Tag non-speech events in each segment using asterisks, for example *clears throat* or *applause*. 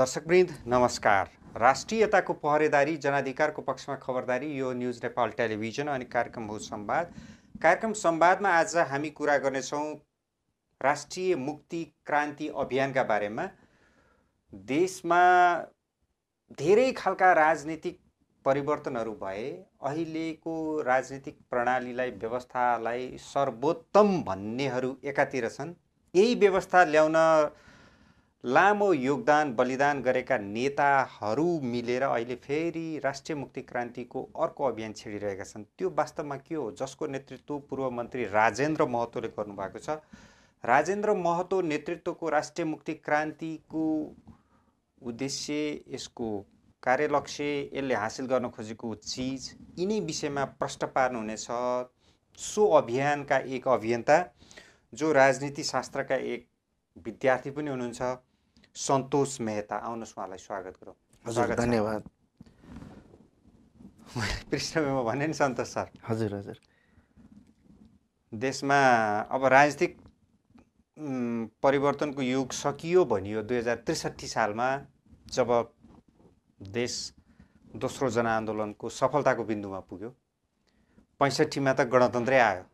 दर्शकवृन्द नमस्कार। राष्ट्रियताको पहरेदारी जनाधिकारको पक्षमा खबरदारी यो न्युज नेपाल टेलिभिजन अनि कार्यक्रम हो संवाद कार्यक्रम संवादमा आज हामी कुरा गर्नेछौँ राष्ट्रिय मुक्ति क्रान्ति अभियानका बारेमा। देशमा धेरै खालका राजनीतिक परिवर्तनहरू भए। अहिलेको राजनीतिक प्रणालीलाई व्यवस्थालाई सर्वोत्तम भन्नेहरू एकातिर छन्। यही व्यवस्था ल्याउन लामो योगदान बलिदान गरेका नेताहरू मिलेर अहिले फेरि राष्ट्रिय मुक्ति क्रान्तिको अर्को अभियान छेडिरहेका छन्। त्यो वास्तवमा के हो? जसको नेतृत्व पूर्व मन्त्री राजेन्द्र महतोले गर्नुभएको छ। राजेन्द्र महतो नेतृत्वको राष्ट्रिय मुक्ति क्रान्तिको उद्देश्य यसको कार्यलक्ष्य यसले हासिल गर्न खोजेको चिज यिनै विषयमा प्रश्न पार्नुहुनेछ। सो अभियानका एक अभियन्ता जो राजनीति शास्त्रका एक विद्यार्थी पनि हुनुहुन्छ। सन्तोष मेहता आउनुहोस् उहाँलाई स्वागत गरौँ। हजुर धन्यवाद। पृष्ठभूमिमा भने नि सन्तोष सर। हजुर हजुर। देशमा अब राजनीतिक परिवर्तनको युग सकियो भनियो दुई हजार त्रिसठी सालमा जब देश दोस्रो जनआन्दोलनको सफलताको बिन्दुमा पुग्यो। पैँसठीमा त गणतन्त्रै आयो।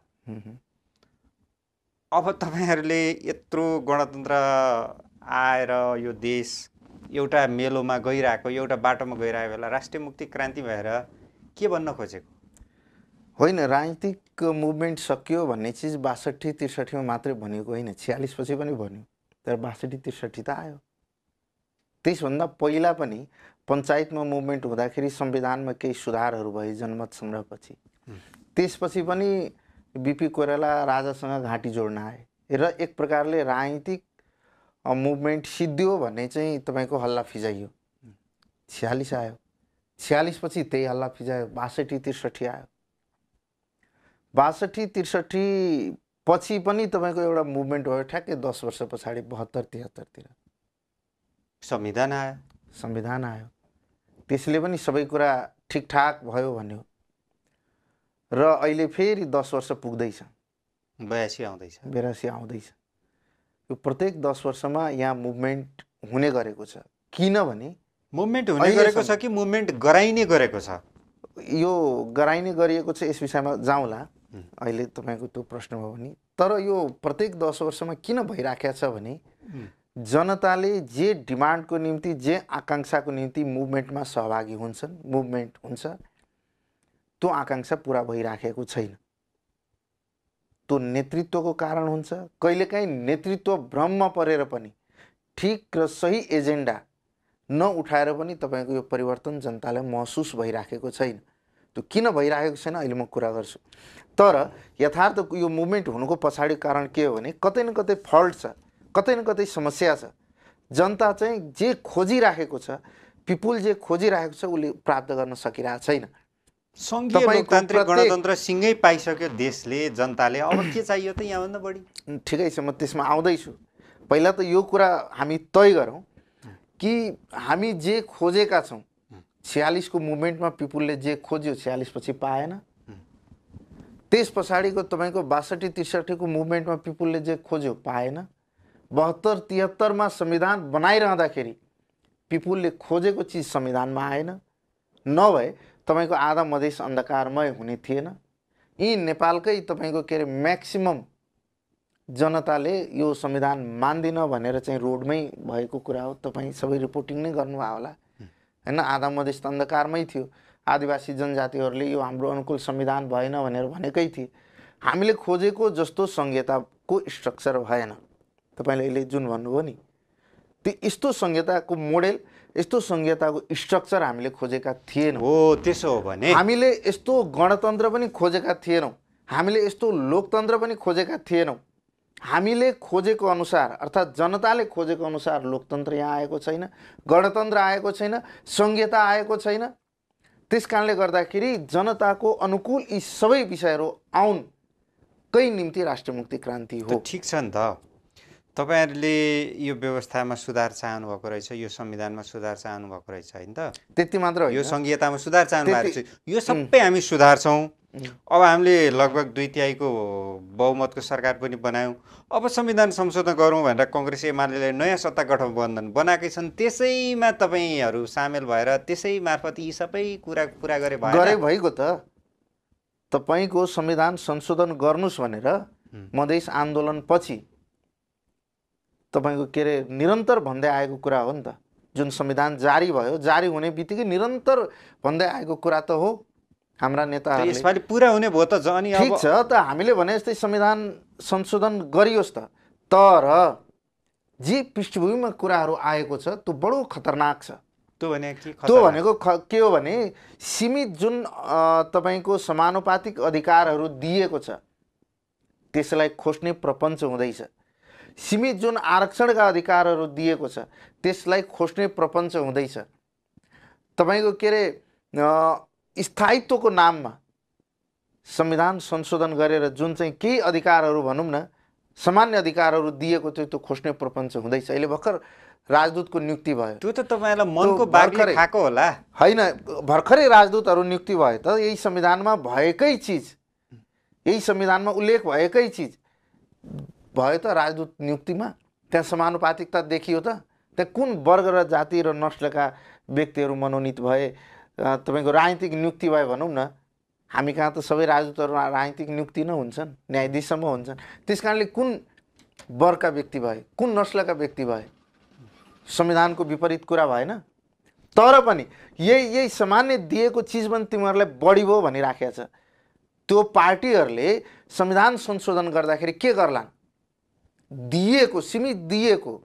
अब तपाईँहरूले यत्रो गणतन्त्र आएर यो देश एउटा मेलोमा गइरहेको एउटा बाटोमा गइरहेको बेला राष्ट्रिय मुक्ति क्रान्ति भएर के भन्न खोजेको? होइन राजनीतिक मुभमेन्ट सकियो भन्ने चिज बासठी त्रिसठीमा मात्रै भनेको होइन छ्यालिसपछि पनि भन्यो। तर बासठी त्रिसठी त आयो। त्यसभन्दा पहिला पनि पञ्चायतमा मुभमेन्ट हुँदाखेरि संविधानमा केही सुधारहरू भए जनमत सङ्ग्रहपछि त्यसपछि पनि बिपी कोइराला राजासँग घाँटी जोड्न आए। र एक प्रकारले राजनीतिक मुभमेन्ट सिद्धियो भन्ने चाहिँ तपाईँको हल्ला फिजाइयो। छ्यालिस आयो। छ्यालिसपछि त्यही हल्ला फिजायो। बासठी त्रिसठी आयो। बासठी त्रिसठी पछि पनि तपाईँको एउटा मुभमेन्ट भयो ठ्याक्कै दस वर्ष पछाडि बहत्तर तिहत्तरतिर। संविधान आयो। संविधान आयो। त्यसले पनि सबै कुरा ठिकठाक भयो भन्यो। र अहिले फेरि दस वर्ष पुग्दैछ। बयासी आउँदैछ। बेरासी आउँदैछ। यो प्रत्येक दस वर्षमा यहाँ मुभमेन्ट हुने गरेको छ। किनभने मुभमेन्ट हुने गरेको छ कि मुभमेन्ट गराइने गरेको छ? यो गराइने गरिएको छ यस विषयमा जाउँला। अहिले तपाईँको त्यो प्रश्न भयो भने। तर यो प्रत्येक दस वर्षमा किन भइराखेको छ भने जनताले जे डिमान्डको निम्ति जे आकाङ्क्षाको निम्ति मुभमेन्टमा सहभागी हुन्छन् मुभमेन्ट हुन्छ त्यो आकाङ्क्षा पुरा भइराखेको छैन। त्यो नेतृत्वको कारण हुन्छ। कहिलेकाहीँ नेतृत्व भ्रममा परेर पनि ठिक र सही एजेन्डा नउठाएर पनि तपाईँको यो परिवर्तन जनतालाई महसुस भइराखेको छैन। त्यो किन भइराखेको छैन अहिले म कुरा गर्छु। तर यथार्थ यो मुभमेन्ट हुनुको पछाडि कारण के हो भने कतै न कतै फल्ट छ कतै न कतै समस्या छ। जनता चाहिँ जे खोजिराखेको छ पिपुल जे खोजिराखेको छ उसले प्राप्त गर्न सकिरहेको छैन। लोकतान्त्रिक गणतन्त्र सिँगै पाइसक्यो देशले जनताले। अब के चाहियो त यहाँभन्दा बढी? ठिकै छ म त्यसमा आउँदैछु। पहिला त यो कुरा हामी तय गरौँ कि हामी जे खोजेका छौँ छ्यालिसको मुभमेन्टमा पिपुलले जे खोज्यो छ्यालिसपछि पाएन। त्यस पछाडिको तपाईँको बासठी त्रिसठीको मुभमेन्टमा पिपुलले जे खोज्यो पाएन। बहत्तर तिहत्तरमा संविधान बनाइरहँदाखेरि पिपुलले खोजेको चिज संविधानमा आएन। नभए तपाईँको आधा मधेस अन्धकारमय हुने थिएन। यी नेपालकै तपाईँको के अरे म्याक्सिमम् जनताले यो संविधान मान्दिन भनेर चाहिँ रोडमै भएको कुरा हो। तपाईँ सबै रिपोर्टिङ नै गर्नुभयो होला। होइन आधा मधेस अन्धकारमै थियो। आदिवासी जनजातिहरूले यो हाम्रो अनुकूल संविधान भएन भनेर भनेकै थिए। हामीले खोजेको जस्तो संहिताको स्ट्रक्चर भएन। तपाईँले अहिले जुन भन्नुभयो नि त्यो यस्तो संहिताको मोडेल यस्तो संहिताको स्ट्रक्चर हामीले खोजेका थिएनौँ। हो त्यसो हो भने हामीले यस्तो गणतन्त्र पनि खोजेका थिएनौँ। हामीले यस्तो लोकतन्त्र पनि खोजेका थिएनौँ। हामीले खोजेको अनुसार अर्थात् जनताले खोजेको अनुसार लोकतन्त्र यहाँ आएको छैन गणतन्त्र आएको छैन संहिता आएको छैन। त्यस कारणले गर्दाखेरि जनताको अनुकूल यी सबै विषयहरू आउनकै निम्ति राष्ट्रिय मुक्ति क्रान्ति हो। ठिक छ नि त। तपाईँहरूले यो व्यवस्थामा सुधार चाहनु भएको रहेछ यो संविधानमा सुधार चाहनु भएको रहेछ होइन त? त्यति मात्र यो सङ्घीयतामा सुधार चाहनु भएको रहेछ। यो सबै हामी सुधार्छौँ। अब हामीले लगभग दुई तिहाईको बहुमतको सरकार पनि बनायौँ। अब संविधान संशोधन गरौँ भनेर कङ्ग्रेस एमाले नयाँ सत्ता गठबन्धन बनाएकै छन् त्यसैमा तपाईँहरू सामेल भएर त्यसै मार्फत यी सबै कुरा पुरा गरे गरे भइगयो त। तपाईँको संविधान संशोधन गर्नुहोस् भनेर मधेस आन्दोलनपछि तपाईँको के अरे निरन्तर भन्दै आएको कुरा हो नि त। जुन संविधान जारी भयो जारी हुने बित्तिकै निरन्तर भन्दै आएको कुरा त हो। हाम्रा यसपालि पुरा हुने भयो त अनि ठिक छ त हामीले भने जस्तै संविधान संशोधन गरियोस् त। तर जे पृष्ठभूमिमा कुराहरू आएको छ त्यो बडो खतरनाक छ। त्यो भने के त्यो? भनेको के हो भने सीमित जुन तपाईँको समानुपातिक अधिकारहरू दिएको छ त्यसलाई खोज्ने प्रपञ्च हुँदैछ। सीमित जुन आरक्षणका अधिकारहरू दिएको छ त्यसलाई खोज्ने प्रपञ्च हुँदैछ। तपाईँको के अरे स्थायित्वको नाममा संविधान संशोधन गरेर जुन चाहिँ केही अधिकारहरू भनौँ न सामान्य अधिकारहरू दिएको थियो त्यो खोज्ने प्रपञ्च हुँदैछ। अहिले भर्खर राजदूतको नियुक्ति भयो। त्यो त तपाईँलाई मनको भर्खरै- खाएको होला। होइन भर्खरै राजदूतहरू नियुक्ति भयो त यही संविधानमा भएकै चिज यही संविधानमा उल्लेख भएकै चिज। भयो त राजदूत नियुक्तिमा? त्यहाँ समानुपातिकता देखियो त। त्यहाँ कुन वर्ग र जाति र नस्लका व्यक्तिहरू मनोनित भए? तपाईँको राजनीतिक नियुक्ति भयो भनौँ न। हामी कहाँ त सबै राजदूतहरू राजनीतिक नियुक्ति नै हुन्छन् न्यायाधीशसम्म हुन्छन्। त्यस कारणले कुन वर्गका व्यक्ति भए कुन नस्लका व्यक्ति भए? संविधानको विपरीत कुरा भएन। तर पनि यही यही सामान्य दिएको चिज पनि तिमीहरूलाई बढी भयो भनिराखेको छ। त्यो पार्टीहरूले संविधान संशोधन गर्दाखेरि के गर्लान्? दिएको सीमित दिएको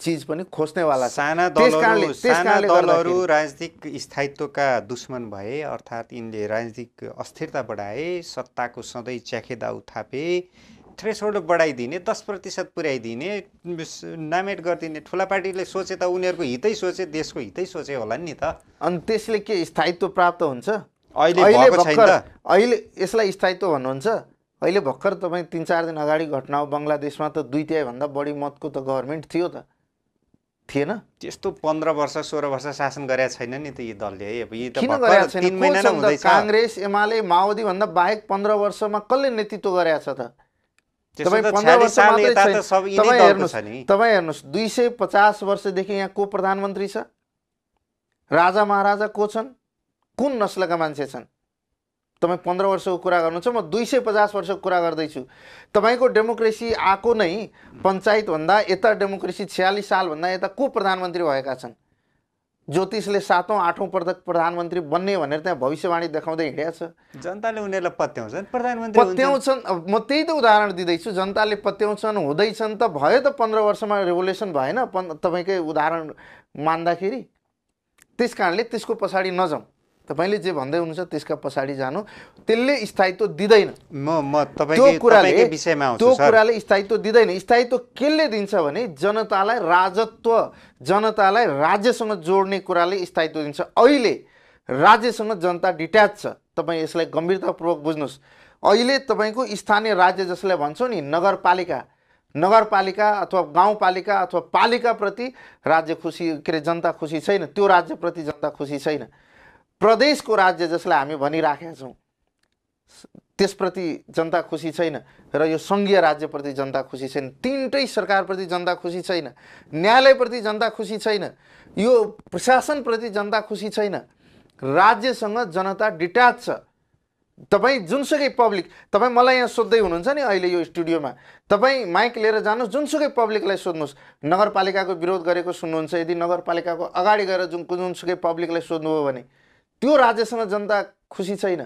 चिज पनि खोज्नेवाला साना दलहरू साना दलहरू राजनीतिक स्थायित्वका दुश्मन भए अर्थात् यिनले राजनीतिक अस्थिरता बढाए सत्ताको सधैँ च्याखेदाउ थापे थ्रेसहोल्ड बढाइदिने दस प्रतिशत पुर्याइदिने नामेट गरिदिने ठुला पार्टीले सोचे त उनीहरूको हितै सोचे देशको हितै सोचे होला नि त। अनि त्यसले के स्थायित्व प्राप्त हुन्छ? अहिले अहिले यसलाई स्थायित्व भन्नुहुन्छ? अहिले भर्खर तपाईँ तिन चार दिन अगाडि घटना हो बङ्गलादेशमा त दुई तिहाईभन्दा बढी मतको त गभर्मेन्ट थियो त। थिएन? त्यस्तो पन्ध्र वर्ष सोह्र वर्ष शासन गरेका छैन नि त यी दलले। है अब यी त काङ्ग्रेस एमाले माओवादी भन्दा बाहेक पन्ध्र वर्षमा कसले नेतृत्व गरेका छ त? त्यसो तपाईँ त पन्ध्र 46 वर्ष साल मात्रै यता छैन। त सब यिनै तपाईँ दलको हेर्नुहोस् छ नि। तपाईँ हेर्नुहोस् दुई सय पचास वर्षदेखि यहाँ को प्रधानमन्त्री छ? राजा महाराजा को छन्? कुन नस्लका मान्छे छन्? तपाईँ पन्ध्र वर्षको कुरा गर्नुहुन्छ म दुई सय पचास वर्षको कुरा गर्दैछु। तपाईँको डेमोक्रेसी आएको नै पञ्चायतभन्दा यता डेमोक्रेसी छ्यालिस सालभन्दा यता को प्रधानमन्त्री भएका छन्? ज्योतिषले सातौँ आठौँ पटक प्रधानमन्त्री बन्ने भनेर त्यहाँ भविष्यवाणी देखाउँदै हिँडेको छ। जनताले उनीहरूलाई पत्याउँछन्? प्रधानमन्त्री। पत्याउँछन्। म त्यही त उदाहरण दिँदैछु। जनताले पत्याउँछन् हुँदैछन् त भयो त पन्ध्र वर्षमा रेभोल्युसन भएन पन् तपाईँकै उदाहरण मान्दाखेरि त्यस कारणले त्यसको पछाडि नजाउँ। तपाईँले जे भन्दै हुनुहुन्छ त्यसका पछाडि जानु। त्यसले स्थायित्व दिँदैन। म म त्यो कुराले विषयमा त्यो कुराले स्थायित्व दिँदैन। स्थायित्व केले दिन्छ भने जनतालाई राजत्व जनतालाई राज्यसँग जोड्ने कुराले स्थायित्व दिन्छ। अहिले राज्यसँग जनता डिट्याच छ। तपाईँ यसलाई गम्भीरतापूर्वक बुझ्नुहोस्। अहिले तपाईँको स्थानीय राज्य जसलाई भन्छौँ नि नगरपालिका। नगरपालिका अथवा गाउँपालिका अथवा पालिकाप्रति राज्य खुसी के अरे जनता खुसी छैन। त्यो राज्यप्रति जनता खुसी छैन। प्रदेशको राज्य जसलाई हामी भनिराखेका छौँ त्यसप्रति जनता खुसी छैन र यो सङ्घीय राज्यप्रति जनता खुसी छैन तिनटै सरकारप्रति जनता खुसी छैन न्यायालयप्रति जनता खुसी छैन यो प्रशासनप्रति जनता खुसी छैन राज्यसँग जनता डिट्याच छ। तपाईँ जुनसुकै पब्लिक तपाईँ मलाई यहाँ सोध्दै हुनुहुन्छ नि अहिले यो स्टुडियोमा तपाईँ माइक लिएर जानुहोस् जुनसुकै पब्लिकलाई सोध्नुहोस्। नगरपालिकाको विरोध गरेको सुन्नुहुन्छ यदि नगरपालिकाको अगाडि गएर जुन जुनसुकै पब्लिकलाई सोध्नुभयो भने। त्यो राज्यसँग जनता खुसी छैन।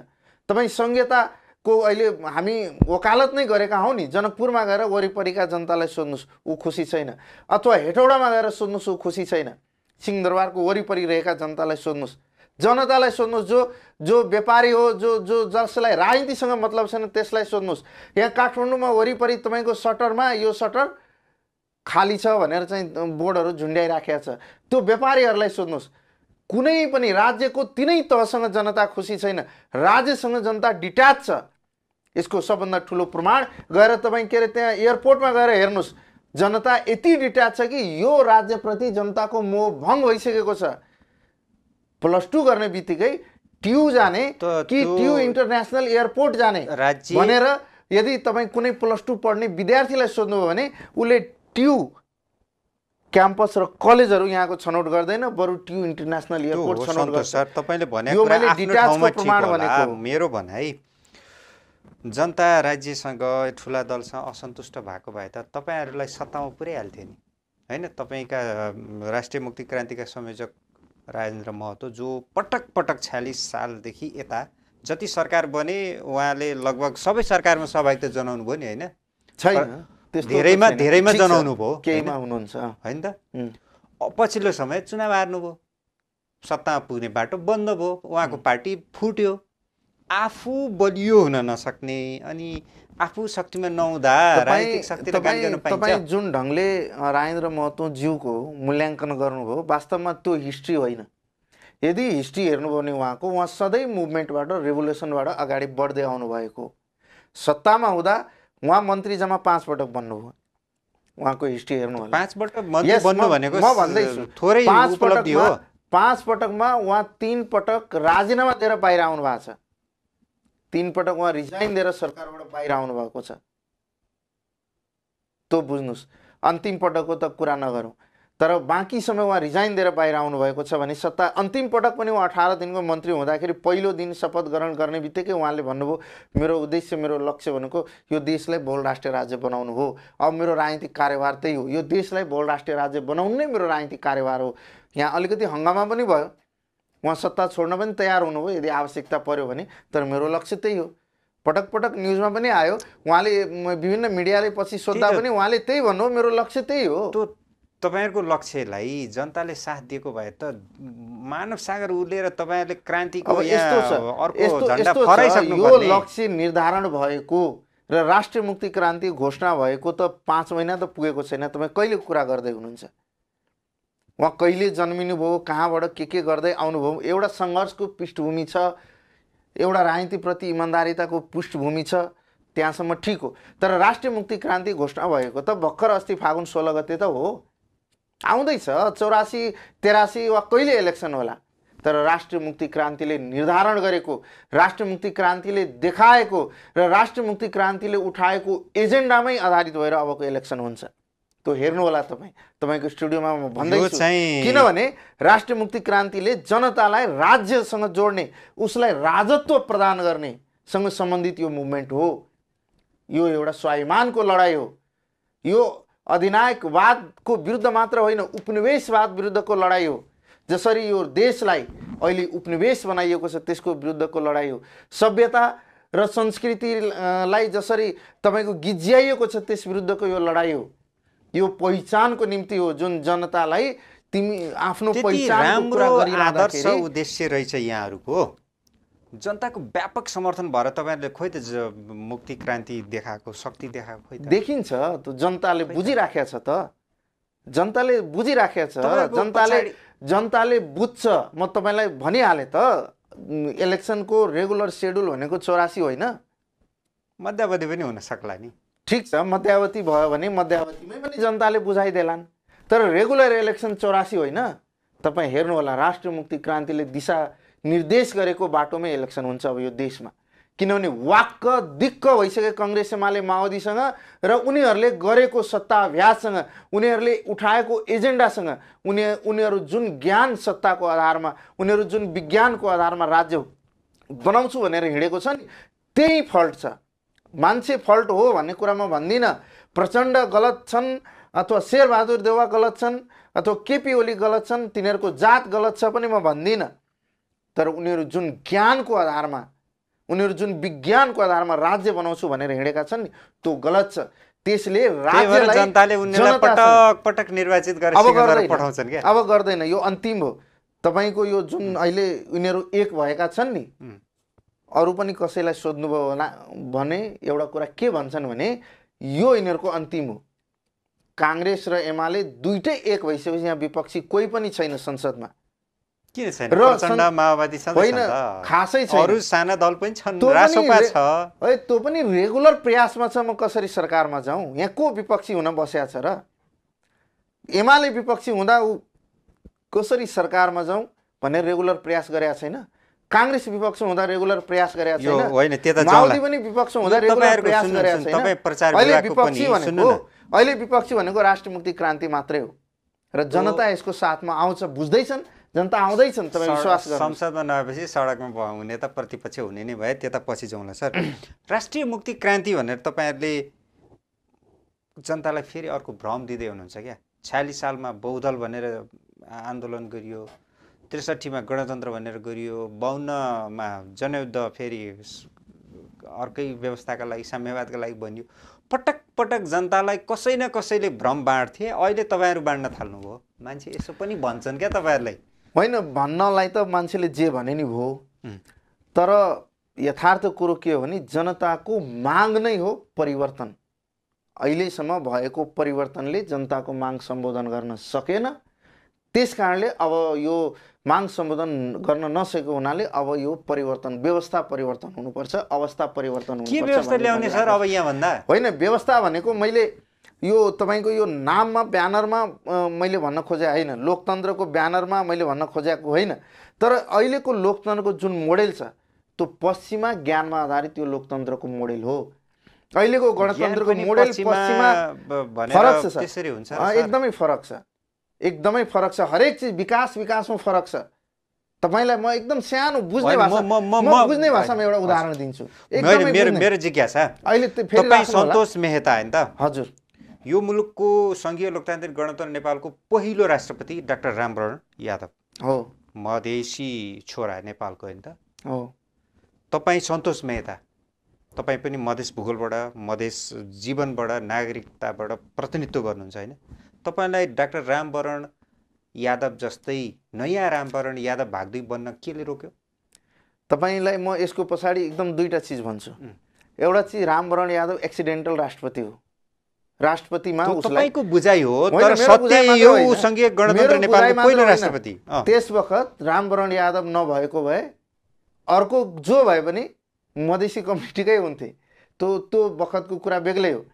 तपाईँ संहिताको अहिले हामी वकालत नै गरेका हौँ नि जनकपुरमा गएर वरिपरिका जनतालाई सोध्नुहोस् ऊ खुसी छैन। अथवा हेटौडामा गएर सोध्नुहोस् ऊ खुसी छैन। सिंहदरबारको वरिपरि रहेका जनतालाई सोध्नुहोस्। जनतालाई सोध्नुहोस् जो जो व्यापारी हो जो जो जसलाई राजनीतिसँग मतलब छैन त्यसलाई सोध्नुहोस्। यहाँ काठमाडौँमा वरिपरि तपाईँको सटरमा यो सटर खाली छ भनेर चाहिँ बोर्डहरू झुन्ड्याइराखेको छ। त्यो व्यापारीहरूलाई सोध्नुहोस्। कुनै पनि राज्यको तिनै तहसँग जनता खुसी छैन। राज्यसँग जनता डिट्याच छ। यसको सबभन्दा ठुलो प्रमाण गएर तपाईँ के अरे त्यहाँ एयरपोर्टमा गएर हेर्नुहोस्। जनता यति डिट्याच छ कि यो राज्यप्रति जनताको मोह भङ्ग भइसकेको छ। प्लस टू गर्ने बित्तिकै ट्यु जाने कि ट्यु इन्टरनेसनल एयरपोर्ट जाने भनेर यदि तपाईँ कुनै प्लस टू पढ्ने विद्यार्थीलाई सोध्नुभयो भने उसले ट्यु क्याम्पस र कलेजहरू यहाँको छनौट गर्दैन बरु ट्यु इन्टरनेसनल एयरपोर्ट छनौट गर्छ। सर तपाईँले भनेको। मेरो भनाइ जनता राज्यसँग ठुला दलसँग असन्तुष्ट भएको भए त तपाईँहरूलाई सत्तामा पुर्याइहाल्थ्यो नि। होइन तपाईँका राष्ट्रिय मुक्ति क्रान्तिका संयोजक राजेन्द्र महतो जो पटक पटक छ्यालिस सालदेखि यता जति सरकार बने उहाँले लगभग सबै सरकारमा सहभागिता जनाउनु भयो नि होइन? छैन। धेरैमा। धेरैमा जनाउनु भयो केहीमा? हुनुहुन्छ। होइन त? पछिल्लो समय चुनाव हार्नुभयो। सत्तामा पुग्ने बाटो बन्द भयो। उहाँको पार्टी फुट्यो। आफू बलियो हुन नसक्ने अनि आफू शक्तिमा नहुँदा राजनीतिक शक्तिलाई गाली गर्न तपाईँ जुन ढङ्गले राजेन्द्र महतो ज्यूको मूल्याङ्कन गर्नुभयो वास्तवमा त्यो हिस्ट्री होइन। यदि हिस्ट्री हेर्नुभयो भने उहाँको उहाँ सधैँ मुभमेन्टबाट रेभोल्युसनबाट अगाडि बढ्दै आउनुभएको। सत्तामा हुँदा उहाँ मन्त्री जम्मा पाँच पटक बन्नुभयो उहाँको हिस्ट्री हेर्नु होला। मन्त्री Yes, बन्नु भनेको म भन्दैछु। थोरै पाँच उपलब्धि हो। पटकमा पाँच पटकमा उहाँ तिन पटक राजीनामा दिएर बाहिर आउनु भएको छ। तिन पटक उहाँ रिजाइन दिएर सरकारबाट बाहिर आउनु भएको छ। त्यो बुझ्नुहोस्। अन्तिम पटकको त कुरा नगरौँ। तर बाँकी समय उहाँ रिजाइन दिएर बाहिर आउनुभएको छ भने सत्ता अन्तिम पटक पनि उहाँ अठार दिनको मन्त्री हुँदाखेरि पहिलो दिन शपथ ग्रहण गर्ने बित्तिकै उहाँले भन्नुभयो मेरो उद्देश्य मेरो लक्ष्य भनेको यो देशलाई बहुराष्ट्रिय राज्य बनाउनु हो। अब मेरो राजनीतिक कार्यभार त्यही हो। यो देशलाई बहुराष्ट्रिय राज्य बनाउनु नै मेरो राजनीतिक कार्यभार हो। यहाँ अलिकति हङ्गामा पनि भयो। उहाँ सत्ता छोड्न पनि तयार हुनुभयो। यदि आवश्यकता पर्यो भने तर मेरो लक्ष्य त्यही हो। पटक पटक न्युजमा पनि आयो। उहाँले विभिन्न मिडियाले पछि सोद्धा। पनि उहाँले त्यही भन्नुभयो मेरो लक्ष्य त्यही हो। तपाईँहरूको लक्ष्यलाई जनताले साथ दिएको भए त मानव सागर उर्लेर तपाईँहरूले क्रान्तिको यो। लक्ष्य निर्धारण भएको र राष्ट्रिय मुक्ति क्रान्ति घोषणा भएको त पाँच महिना त पुगेको छैन। तपाईँ कहिले कुरा गर्दै हुनुहुन्छ? उहाँ कहिले जन्मिनु भयो कहाँबाट के के गर्दै आउनुभयो? एउटा सङ्घर्षको पृष्ठभूमि छ एउटा राजनीतिप्रति इमान्दारिताको पृष्ठभूमि छ त्यहाँसम्म ठिक हो। तर राष्ट्रिय मुक्ति क्रान्ति घोषणा भएको त भर्खर अस्ति फागुन सोह्र गते त हो। आउँदैछ चौरासी तेरासी वा कहिले इलेक्सन होला? तर राष्ट्रिय मुक्ति क्रान्तिले निर्धारण गरेको राष्ट्रिय मुक्ति क्रान्तिले देखाएको र राष्ट्रिय मुक्ति क्रान्तिले उठाएको एजेन्डामै आधारित भएर अबको इलेक्सन हुन्छ। त्यो हेर्नु होला तपाईँ। तपाईँको स्टुडियोमा म भन्दैछु किनभने राष्ट्रिय मुक्ति क्रान्तिले जनतालाई राज्यसँग जोड्ने उसलाई राजत्व प्रदान गर्नेसँग सम्बन्धित यो मुभमेन्ट हो। यो एउटा स्वाभिमानको लडाइँ हो। यो अधिनायकवादको विरुद्ध मात्र होइन उपनिवेशवाद विरुद्धको लडाइँ हो। जसरी यो देशलाई अहिले उपनिवेश बनाइएको छ त्यसको विरुद्धको लडाइँ हो। सभ्यता र संस्कृतिलाई जसरी तपाईँको गिज्याइएको छ त्यस विरुद्धको यो लडाइँ हो। यो पहिचानको निम्ति हो जुन जनतालाई तिमी आफ्नो कुरा राम्रो आदर्श उद्देश्य रहेछ यहाँहरूको। जनताको व्यापक समर्थन भएर तपाईँहरूले खोइ त ज- मुक्ति क्रान्ति देखाएको शक्ति देखाएको खोइ त। देखिन्छ त्यो जनताले बुझिराखेको छ त। जनताले बुझिराखेको छ जनताले जनताले बुझ्छ। म तपाईँलाई भनिहालेँ त इलेक्सनको रेगुलर सेड्युल भनेको चौरासी होइन? मध्यावधि पनि हुन सक्ला नि। ठिक छ मध्यावधि भयो भने मध्यावधिमै पनि जनताले बुझाइदेलान्। तर रेगुलर इलेक्सन चौरासी होइन? तपाईँ हेर्नु होला राष्ट्रिय मुक्ति क्रान्तिले दिशा निर्देश गरेको बाटोमै इलेक्सन हुन्छ अब यो देशमा। किनभने वाक्क दिक्क भइसके कङ्ग्रेस एमाले माओवादीसँग र उनीहरूले गरेको सत्ताभ्याससँग उनीहरूले उठाएको एजेन्डासँग उनी उनीहरू जुन ज्ञान सत्ताको आधारमा उनीहरू जुन विज्ञानको आधारमा राज्य बनाउँछु भनेर हिँडेको छ नि त्यही फल्ट छ। मान्छे फल्ट हो भन्ने कुरा म भन्दिनँ। प्रचण्ड गलत छन् अथवा शेरबहादुर देउवा गलत छन् अथवा केपी ओली गलत छन् तिनीहरूको जात गलत छ पनि म भन्दिनँ। तर उनीहरू जुन ज्ञानको आधारमा उनीहरू जुन विज्ञानको आधारमा राज्य बनाउँछु भनेर हिँडेका छन् नि त्यो गलत छ। त्यसले जनताले पटक पटक निर्वाचित पठाउँछन् अब गर्दैन। यो अन्तिम हो। तपाईँको यो जुन अहिले उनीहरू एक भएका छन् नि। अरू पनि कसैलाई सोध्नुभयो होला भने एउटा कुरा के भन्छन् भने यो यिनीहरूको अन्तिम हो। काङ्ग्रेस र एमाले दुइटै एक भइसकेपछि यहाँ विपक्षी कोही पनि छैन संसदमा। किन छैन? प्रचण्ड माओवादी होइन। खासै छैन। अरू साना दल पनि छन् रासोपा छ। है त्यो पनि रेगुलर प्रयासमा छ म कसरी सरकारमा जाउँ? यहाँ को विपक्षी हुन बसेको छ र? एमाले विपक्षी हुँदा ऊ कसरी सरकारमा जाउँ भनेर रेगुलर प्रयास गरेका छैन? काङ्ग्रेस विपक्ष हुँदा रेगुलर प्रयास गरेका छैन? होइन त्यता माओवादी पनि विपक्ष हुँदा यो रेगुलर प्रयास गरेका छैन। अहिले विपक्षी भनेको। अहिले विपक्षी भनेको राष्ट्रिय मुक्ति क्रान्ति मात्रै हो। र जनता यसको साथमा आउँछ बुझ्दैछन्। जनता आउँदैछन् तपाईँ विश्वास गर्नु संसदमा नआएपछि सडकमा हुने त प्रतिपक्ष हुने नै भयो त्यता पछि जाउँला सर। राष्ट्रिय मुक्ति क्रान्ति भनेर तपाईँहरूले जनतालाई फेरि अर्को भ्रम दिँदै हुनुहुन्छ क्या? छयालिस सालमा बहुदल भनेर आन्दोलन गरियो त्रिसठीमा गणतन्त्र भनेर गरियो बाहुन्नमा जनयुद्ध फेरि अर्कै व्यवस्थाका लागि साम्यवादका लागि बनियो। पटक पटक जनतालाई कसै न कसैले भ्रम बाँड्थे अहिले तपाईँहरू बाँड्न थाल्नुभयो। मान्छे यसो पनि भन्छन् क्या तपाईँहरूलाई। होइन भन्नलाई त मान्छेले जे भने नि भयो हुँ। तर यथार्थ कुरो के हो भने जनताको माग नै हो परिवर्तन। अहिलेसम्म भएको परिवर्तनले जनताको माग सम्बोधन गर्न सकेन। त्यस कारणले अब यो माग सम्बोधन गर्न नसकेको हुनाले अब यो परिवर्तन व्यवस्था परिवर्तन हुनुपर्छ अवस्था परिवर्तन के हुनुपर्छ व्यवस्था भन्ने ल्याउने सर भनिरहेको अब यहाँ भन्दा होइन व्यवस्था भनेको मैले यो तपाईँको यो नाममा ब्यानरमा मैले भन्न खोजे होइन। लोकतन्त्रको ब्यानरमा मैले भन्न खोजेको होइन। तर अहिलेको लोकतन्त्रको जुन मोडेल छ त्यो पश्चिमा ज्ञानमा आधारित यो लोकतन्त्रको मोडेल हो। अहिलेको गणतन्त्रको मोडेल पश्चिमा फरक छ? एकदमै फरक छ। एकदमै फरक छ। हरेक चिज विकास विकासमा फरक छ। तपाईँलाई म एकदम सानो बुझ्ने भाषा म- बुझ्ने भाषामा एउटा। उदाहरण दिन्छु। मेरो मेरो जिज्ञासा। अहिले। सन्तोष मेहता होइन त? हजुर। यो मुलुकको सङ्घीय लोकतान्त्रिक गणतन्त्र नेपालको पहिलो राष्ट्रपति डाक्टर रामवरण यादव। हो। मधेसी छोरा नेपालको होइन त। हो। तपाईँ सन्तोष मेहता। तपाईँ पनि मधेस भूगोलबाट मधेस जीवनबाट नागरिकताबाट प्रतिनिधित्व गर्नुहुन्छ होइन। तपाईँलाई डाक्टर रामवरण यादव जस्तै नयाँ रामवरण यादव भाग्दै बन्न केले रोक्यो? तपाईँलाई म यसको पछाडि एकदम दुईवटा चिज भन्छु. एउटा चिज रामवरण यादव एक्सिडेन्टल राष्ट्रपति हो। राष्ट्रपतिमा तपाईँको बुझाइ हो तर सत्य यो। सङ्घीय गणतन्त्र नेपालको पहिलो। राष्ट्रपति। त्यस बखत रामवरण यादव नभएको भए अर्को जो भए पनि मधेसी कम्युनिटीकै हुन्थे त्यो त्यो बखतको कुरा बेग्लै हो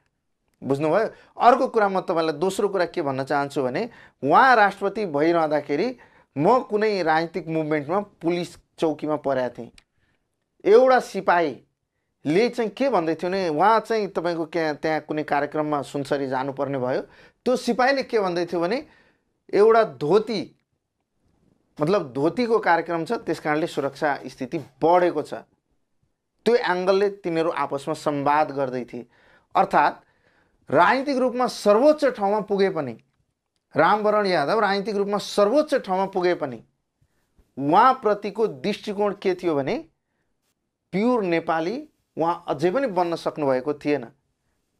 बुझ्नुभयो अर्को कुरा म तपाईँलाई दोस्रो कुरा के भन्न चाहन्छु भने उहाँ राष्ट्रपति भइरहँदाखेरि म कुनै राजनीतिक मुभमेन्टमा पुलिस चौकीमा परेको थिएँ एउटा सिपाहीले चाहिँ के भन्दै थियो भने उहाँ चाहिँ तपाईँको क्या त्यहाँ कुनै कार्यक्रममा सुनसरी जानुपर्ने भयो। त्यो सिपाहीले के भन्दै थियो भने एउटा धोती मतलब धोतीको कार्यक्रम छ त्यस कारणले सुरक्षा स्थिति बढेको छ। त्यो एङ्गलले तिनीहरू आपसमा संवाद गर्दै थिए। अर्थात् राजनीतिक रूपमा सर्वोच्च ठाउँमा पुगे पनि रामवरण यादव राजनीतिक रूपमा सर्वोच्च ठाउँमा पुगे पनि उहाँप्रतिको दृष्टिकोण के थियो भने प्युर नेपाली उहाँ अझै पनि बन्न सक्नुभएको थिएन।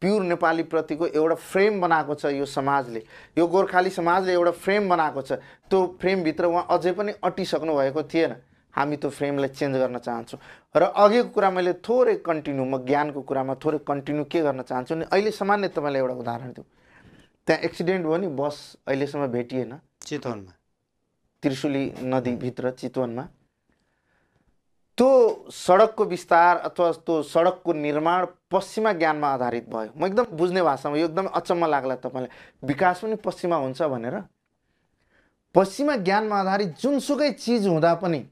प्युर नेपालीप्रतिको एउटा फ्रेम बनाएको छ यो समाजले। यो गोर्खाली समाजले एउटा फ्रेम बनाएको छ। त्यो फ्रेमभित्र उहाँ अझै पनि अटिसक्नु भएको थिएन। हामी त्यो फ्रेमलाई चेन्ज गर्न चाहन्छौँ। र अघिको कुरा मैले थोरै कन्टिन्यू म ज्ञानको कुरामा थोरै कन्टिन्यू के गर्न चाहन्छु भने अहिले सामान्य तपाईँलाई एउटा उदाहरण दिउँ। त्यहाँ एक्सिडेन्ट भयो नि बस अहिलेसम्म भेटिएन। चितवनमा। त्रिशुली नदीभित्र चितवनमा। त्यो सडकको विस्तार अथवा त्यो सडकको निर्माण पश्चिमा ज्ञानमा आधारित भयो। म एकदम बुझ्ने भाषामा यो एकदम अचम्म लाग्ला तपाईँलाई। विकास पनि पश्चिमा हुन्छ भनेर। पश्चिमा ज्ञानमा आधारित जुनसुकै चिज हुँदा पनि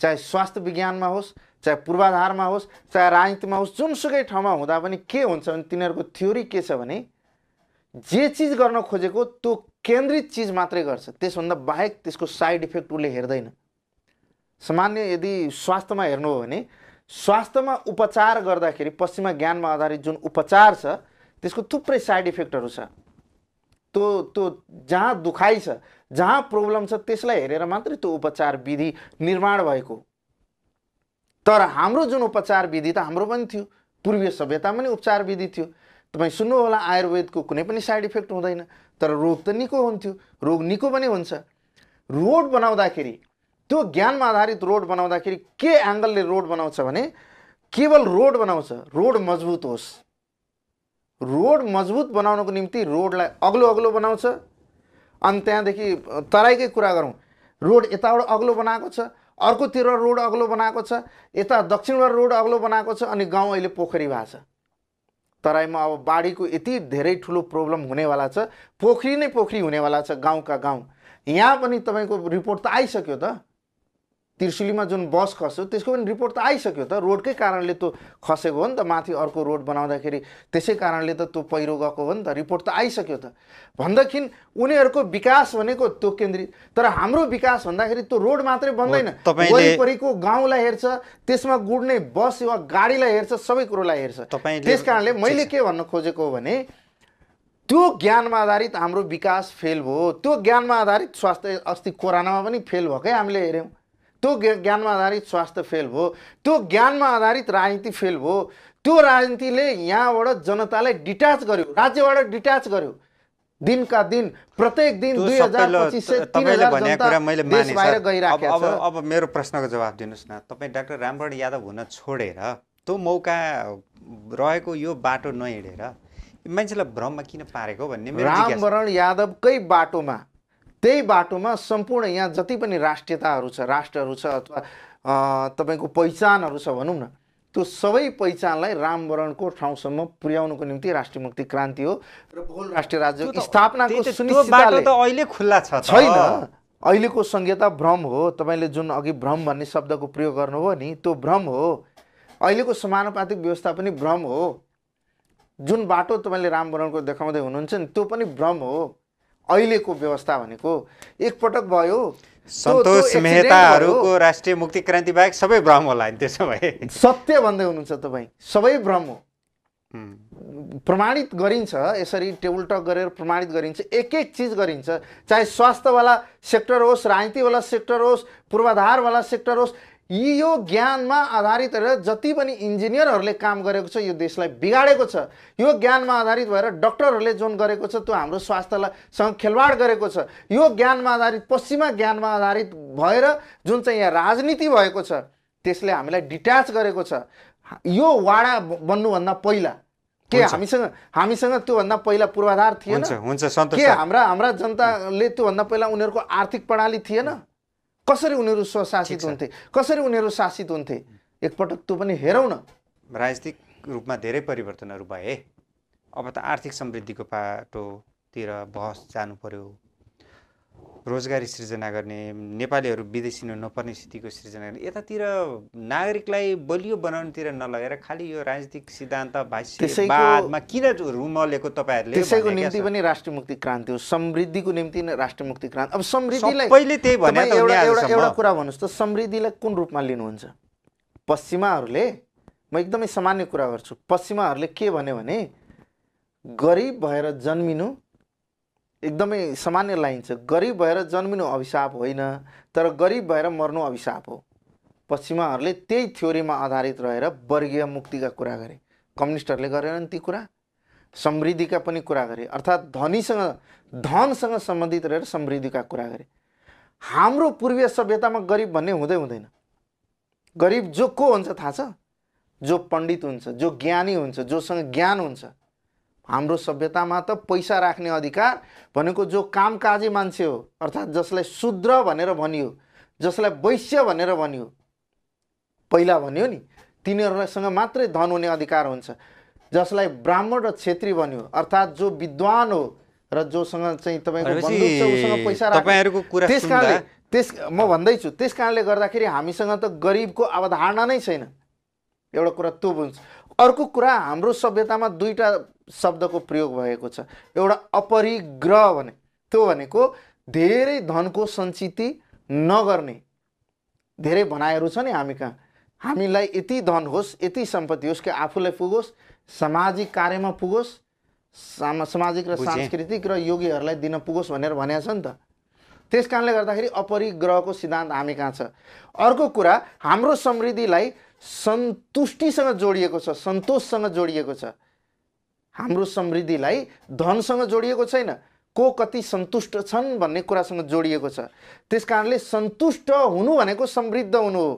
चाहे स्वास्थ्य विज्ञानमा होस् चाहे पूर्वाधारमा होस् चाहे राजनीतिमा होस् जुनसुकै ठाउँमा हुँदा पनि के हुन्छ भने तिनीहरूको थ्योरी के छ भने जे चिज गर्न खोजेको त्यो केन्द्रित चिज मात्रै गर्छ। त्यसभन्दा बाहेक त्यसको साइड इफेक्ट उसले हेर्दैन। सामान्य यदि स्वास्थ्यमा हेर्नु हो भने स्वास्थ्यमा उपचार गर्दाखेरि पश्चिमा ज्ञानमा आधारित जुन उपचार छ त्यसको थुप्रै साइड इफेक्टहरू छ। त्यो त्यो जहाँ दुखाइ छ जहाँ प्रब्लम छ त्यसलाई हेरेर मात्रै त्यो उपचार विधि निर्माण भएको। तर हाम्रो जुन उपचार विधि त हाम्रो पनि थियो। पूर्वीय सभ्यतामा पनि उपचार विधि थियो। तपाईँ सुन्नु होला आयुर्वेदको कुनै पनि साइड इफेक्ट हुँदैन। तर रोग त निको हुन्थ्यो। रोग निको पनि हुन्छ। रोड बनाउँदाखेरि त्यो ज्ञानमा आधारित रोड बनाउँदाखेरि के एङ्गलले रोड बनाउँछ भने केवल रोड बनाउँछ रोड मजबुत होस्। रोड मजबुत बनाउनको निम्ति रोडलाई अग्लो अग्लो बनाउँछ। अनि त्यहाँदेखि तराईकै कुरा गरौँ। रोड यताबाट अग्लो बनाएको छ अर्कोतिर रोड अग्लो बनाएको छ यता दक्षिणबाट रोड अग्लो बनाएको छ अनि गाउँ अहिले पोखरी भएको छ तराईमा अब बाढीको यति धेरै ठुलो प्रब्लम हुनेवाला छ। पोखरी नै पोखरी हुनेवाला छ गाउँका गाउँ। यहाँ पनि तपाईँको रिपोर्ट त आइसक्यो त। त्रिशुलीमा जुन बस खस्यो त्यसको पनि रिपोर्ट त आइसक्यो त। रोडकै कारणले त्यो खसेको हो नि त। माथि अर्को रोड बनाउँदाखेरि त्यसै कारणले त त्यो पहिरो गएको हो नि त। रिपोर्ट त आइसक्यो त। भनेदेखि उनीहरूको विकास भनेको त्यो केन्द्रित तर हाम्रो विकास भन्दाखेरि त्यो रोड मात्रै बन्दैन। वरिपरिको गाउँलाई हेर्छ त्यसमा गुड्ने बस वा गाडीलाई हेर्छ सबै कुरोलाई हेर्छ। त्यस कारणले मैले के भन्न खोजेको हो भने त्यो ज्ञानमा आधारित हाम्रो विकास फेल भयो। त्यो ज्ञानमा आधारित स्वास्थ्य अस्ति कोरोनामा पनि फेल भएकै हामीले हेऱ्यौँ। त्यो ज्ञानमा आधारित स्वास्थ्य फेल भयो त्यो ज्ञानमा आधारित राजनीति फेल भयो त्यो राजनीतिले यहाँबाट जनतालाई डिट्याच गर्यो राज्यबाट डिट्याच गर्यो। दिनका दिन प्रत्येक दिन दुई हजार पच्चिस सय मैले गइरहेको अब अब मेरो प्रश्नको जवाब दिनुहोस् न। तपाईँ डाक्टर रामवरण यादव हुन छोडेर त्यो मौका रहेको यो बाटो नहिँडेर मान्छेलाई भ्रममा किन पारेको भन्ने रामवरण यादवकै बाटोमा त्यही बाटोमा सम्पूर्ण यहाँ जति पनि राष्ट्रियताहरू छ राष्ट्रहरू छ अथवा तपाईँको पहिचानहरू छ भनौँ न त्यो सबै पहिचानलाई रामवरणको ठाउँसम्म पुर्याउनुको निम्ति राष्ट्रिय मुक्ति क्रान्ति हो र बहुल राष्ट्रिय राज्य स्थापनाको अहिले खुल्ला छ छैन। अहिलेको संहिता भ्रम हो। तपाईँले जुन अघि भ्रम भन्ने शब्दको प्रयोग गर्नुभयो नि त्यो भ्रम हो। अहिलेको समानुपातिक व्यवस्था पनि भ्रम हो। जुन बाटो तपाईँले रामवरणको देखाउँदै हुनुहुन्छ नि त्यो पनि भ्रम हो। अहिलेको व्यवस्था भनेको एकपटक भयो। सन्तोष मेहताहरूको राष्ट्रिय मुक्ति क्रान्ति बाहेक सबै भ्रम होला नि त्यसो भए। सत्य भन्दै हुनुहुन्छ तपाईँ। सबै भ्रम हो। प्रमाणित गरिन्छ यसरी टेबल टक गरेर प्रमाणित गरिन्छ एक एक चिज गरिन्छ। चाहे स्वास्थ्यवाला सेक्टर होस् राजनीतिवाला सेक्टर होस् पूर्वाधारवाला सेक्टर होस् यो ज्ञानमा आधारित रहेर जति पनि इन्जिनियरहरूले काम गरेको छ यो देशलाई बिगाडेको छ यो ज्ञानमा आधारित भएर डक्टरहरूले जुन गरेको छ त्यो हाम्रो स्वास्थ्यलाई खेलवाड गरेको छ। यो ज्ञानमा आधारित पश्चिमा ज्ञानमा आधारित भएर जुन चाहिँ यहाँ राजनीति भएको छ त्यसले हामीलाई डिट्याच गरेको छ। यो वाडा बन्नुभन्दा पहिला के हामीसँग हामीसँग त्योभन्दा पहिला पूर्वाधार थिएन? के हाम्रा हाम्रा जनताले त्योभन्दा पहिला उनीहरूको आर्थिक प्रणाली थिएन? कसरी उनीहरू स्वशासित हुन्थे? कसरी उनीहरू शासित हुन्थे? एकपटक त्यो पनि हेरौँ न। राजनीतिक रूपमा धेरै परिवर्तनहरू भए। अब त आर्थिक समृद्धिको पाटोतिर बहस जानु पर्यो। रोजगारी सृजना गर्ने नेपालीहरू विदेशी नपर्ने स्थितिको सृजना गर्ने यतातिर नागरिकलाई बलियो बनाउनुतिर नलगेर खालि यो राजनीतिक सिद्धान्त भाष्यवादमा किन रुमलेको तपाईँहरूले त्यसैको निम्ति पनि राष्ट्रिय मुक्ति क्रान्ति हो। समृद्धिको निम्ति नै राष्ट्रिय मुक्ति क्रान्ति। अब समृद्धिलाई पहिले त्यही भने एउटा एउटा कुरा भन्नुहोस् त समृद्धिलाई कुन रूपमा लिनुहुन्छ? पश्चिमाहरूले? म एकदमै सामान्य कुरा गर्छु। पश्चिमाहरूले के भन्यो भने गरिब भएर जन्मिनु एकदमै सामान्य लाइन छ। गरिब भएर जन्मिनु अभिशाप होइन तर गरिब भएर मर्नु अभिशाप हो। पश्चिमाहरूले त्यही थ्योरीमा आधारित रहेर वर्गीय मुक्तिका कुरा गरे। कम्युनिस्टहरूले गरेनन् ती कुरा। समृद्धिका पनि कुरा गरे। अर्थात् धनीसँग धनसँग सम्बन्धित रहेर समृद्धिका कुरा गरे। हाम्रो पूर्वीय सभ्यतामा गरिब भन्ने हुँदै हुँदैन। गरिब जो को हुन्छ थाहा छ? जो पण्डित हुन्छ जो ज्ञानी हुन्छ जोसँग ज्ञान हुन्छ। हाम्रो सभ्यतामा त पैसा राख्ने अधिकार भनेको जो कामकाजी मान्छे हो अर्थात् जसलाई शूद्र भनेर भनियो जसलाई वैश्य भनेर भनियो पहिला भन्यो नि तिनीहरूसँग मात्रै धन हुने अधिकार हुन्छ। जसलाई ब्राह्मण र छेत्री भन्यो अर्थात् जो विद्वान हो र जोसँग चाहिँ तपाईँको पैसा त्यस कारणले त्यस म भन्दैछु त्यस कारणले गर्दाखेरि हामीसँग त गरिबको अवधारणा नै छैन। एउटा कुरा त्यो बुझ्छ अर्को कुरा हाम्रो सभ्यतामा दुईवटा शब्दको प्रयोग भएको छ। एउटा अपरिग्रह भने त्यो भनेको धेरै धनको सञ्चिति नगर्ने। धेरै भनाइहरू छ नि हामी कहाँ। हामीलाई यति धन होस् यति सम्पत्ति होस् कि आफूलाई पुगोस् सामाजिक कार्यमा पुगोस् सामा सामाजिक र सांस्कृतिक र योगीहरूलाई दिन पुगोस् भनेर भनेको छ नि त। त्यस कारणले गर्दाखेरि अपरिग्रहको सिद्धान्त हामी कहाँ छ? अर्को कुरा हाम्रो समृद्धिलाई सन्तुष्टिसँग जोडिएको छ सन्तोषसँग जोडिएको छ। हाम्रो समृद्धिलाई धनसँग जोडिएको छैन। को कति सन्तुष्ट छन् भन्ने कुरासँग जोडिएको छ। त्यस कारणले सन्तुष्ट हुनु भनेको समृद्ध हुनु हो।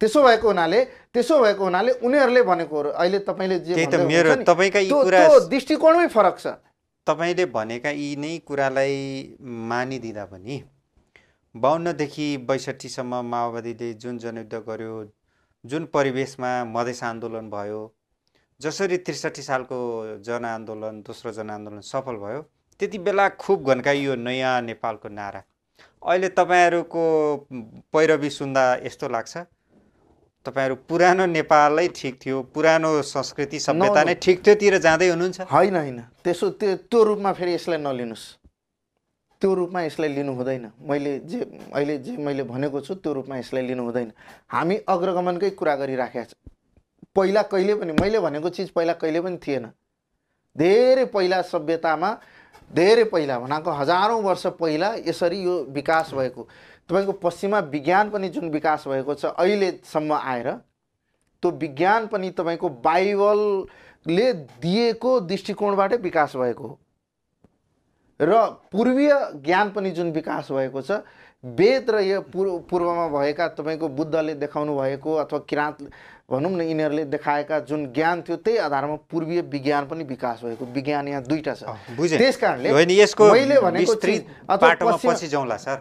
त्यसो भएको हुनाले त्यसो भएको हुनाले उनीहरूले भनेको अहिले तपाईँले जे मेरो तपाईँका दृष्टिकोणमै फरक छ। तपाईँले भनेका यी नै कुरालाई मानिदिँदा पनि बाहन्नदेखि बैसठीसम्म माओवादीले जुन जनयुद्ध गर्यो जुन परिवेशमा मधेस आन्दोलन भयो जसरी त्रिसठी सालको जनआन्दोलन दोस्रो जनआन्दोलन सफल भयो त्यति बेला खुब घन्काइयो नयाँ नेपालको नारा। अहिले तपाईँहरूको पैरवी सुन्दा यस्तो लाग्छ तपाईँहरू पुरानो नेपालै ठिक थियो पुरानो संस्कृति सभ्यता नै। ठिक थियोतिर जाँदै हुनुहुन्छ? होइन होइन। त्यसो त्यो त्यो रूपमा फेरि यसलाई नलिनुहोस्। त्यो रूपमा यसलाई लिनु हुँदैन। मैले जे अहिले जे मैले भनेको छु त्यो रूपमा यसलाई लिनु हुँदैन। हामी अग्रगमनकै कुरा गरिराखेका छ। पहिला कहिले पनि मैले भनेको चिज पहिला कहिले पनि थिएन। धेरै पहिला सभ्यतामा धेरै पहिला भनेको हजारौँ वर्ष पहिला यसरी यो विकास भएको। तपाईँको पश्चिमा विज्ञान पनि जुन विकास भएको छ अहिलेसम्म आएर त्यो विज्ञान पनि तपाईँको बाइबलले दिएको दृष्टिकोणबाटै विकास भएको हो। र पूर्वीय ज्ञान पनि जुन विकास भएको छ वेद र यो पूर्व पूर्वमा भएका तपाईँको बुद्धले देखाउनु भएको अथवा किराँत भनौँ न यिनीहरूले देखाएका जुन ज्ञान थियो त्यही आधारमा पूर्वीय विज्ञान पनि विकास भएको। विज्ञान यहाँ दुईवटा छ। त्यस कारणले मैले भनेको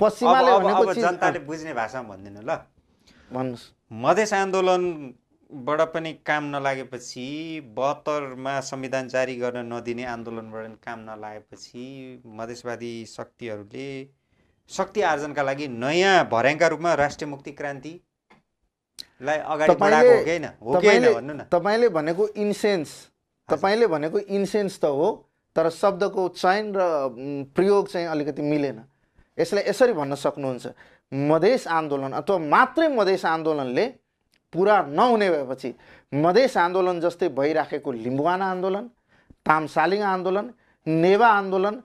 पश्चिमाले भनेको जनताले बुझ्ने भाषामा भनिदिनु ल। भन्नुहोस्। मधेस आन्दोलनबाट पनि काम नलागेपछि बहत्तरमा संविधान जारी गर्न नदिने आन्दोलनबाट काम नलागेपछि मधेसवादी शक्तिहरूले शक्ति आर्जनका लागि नयाँ भर्याङका रूपमा राष्ट्रिय मुक्ति क्रान्ति तपाईँले भनेको इन्सेन्स तपाईँले भनेको इन्सेन्स त हो तर शब्दको चयन र प्रयोग चाहिँ अलिकति मिलेन। यसलाई यसरी भन्न सक्नुहुन्छ। मधेस आन्दोलन अथवा मात्रै मधेस आन्दोलनले पुरा नहुने भएपछि मधेस आन्दोलन जस्तै भइराखेको लिम्बुवाना आन्दोलन तामसालिङ आन्दोलन नेवा आन्दोलन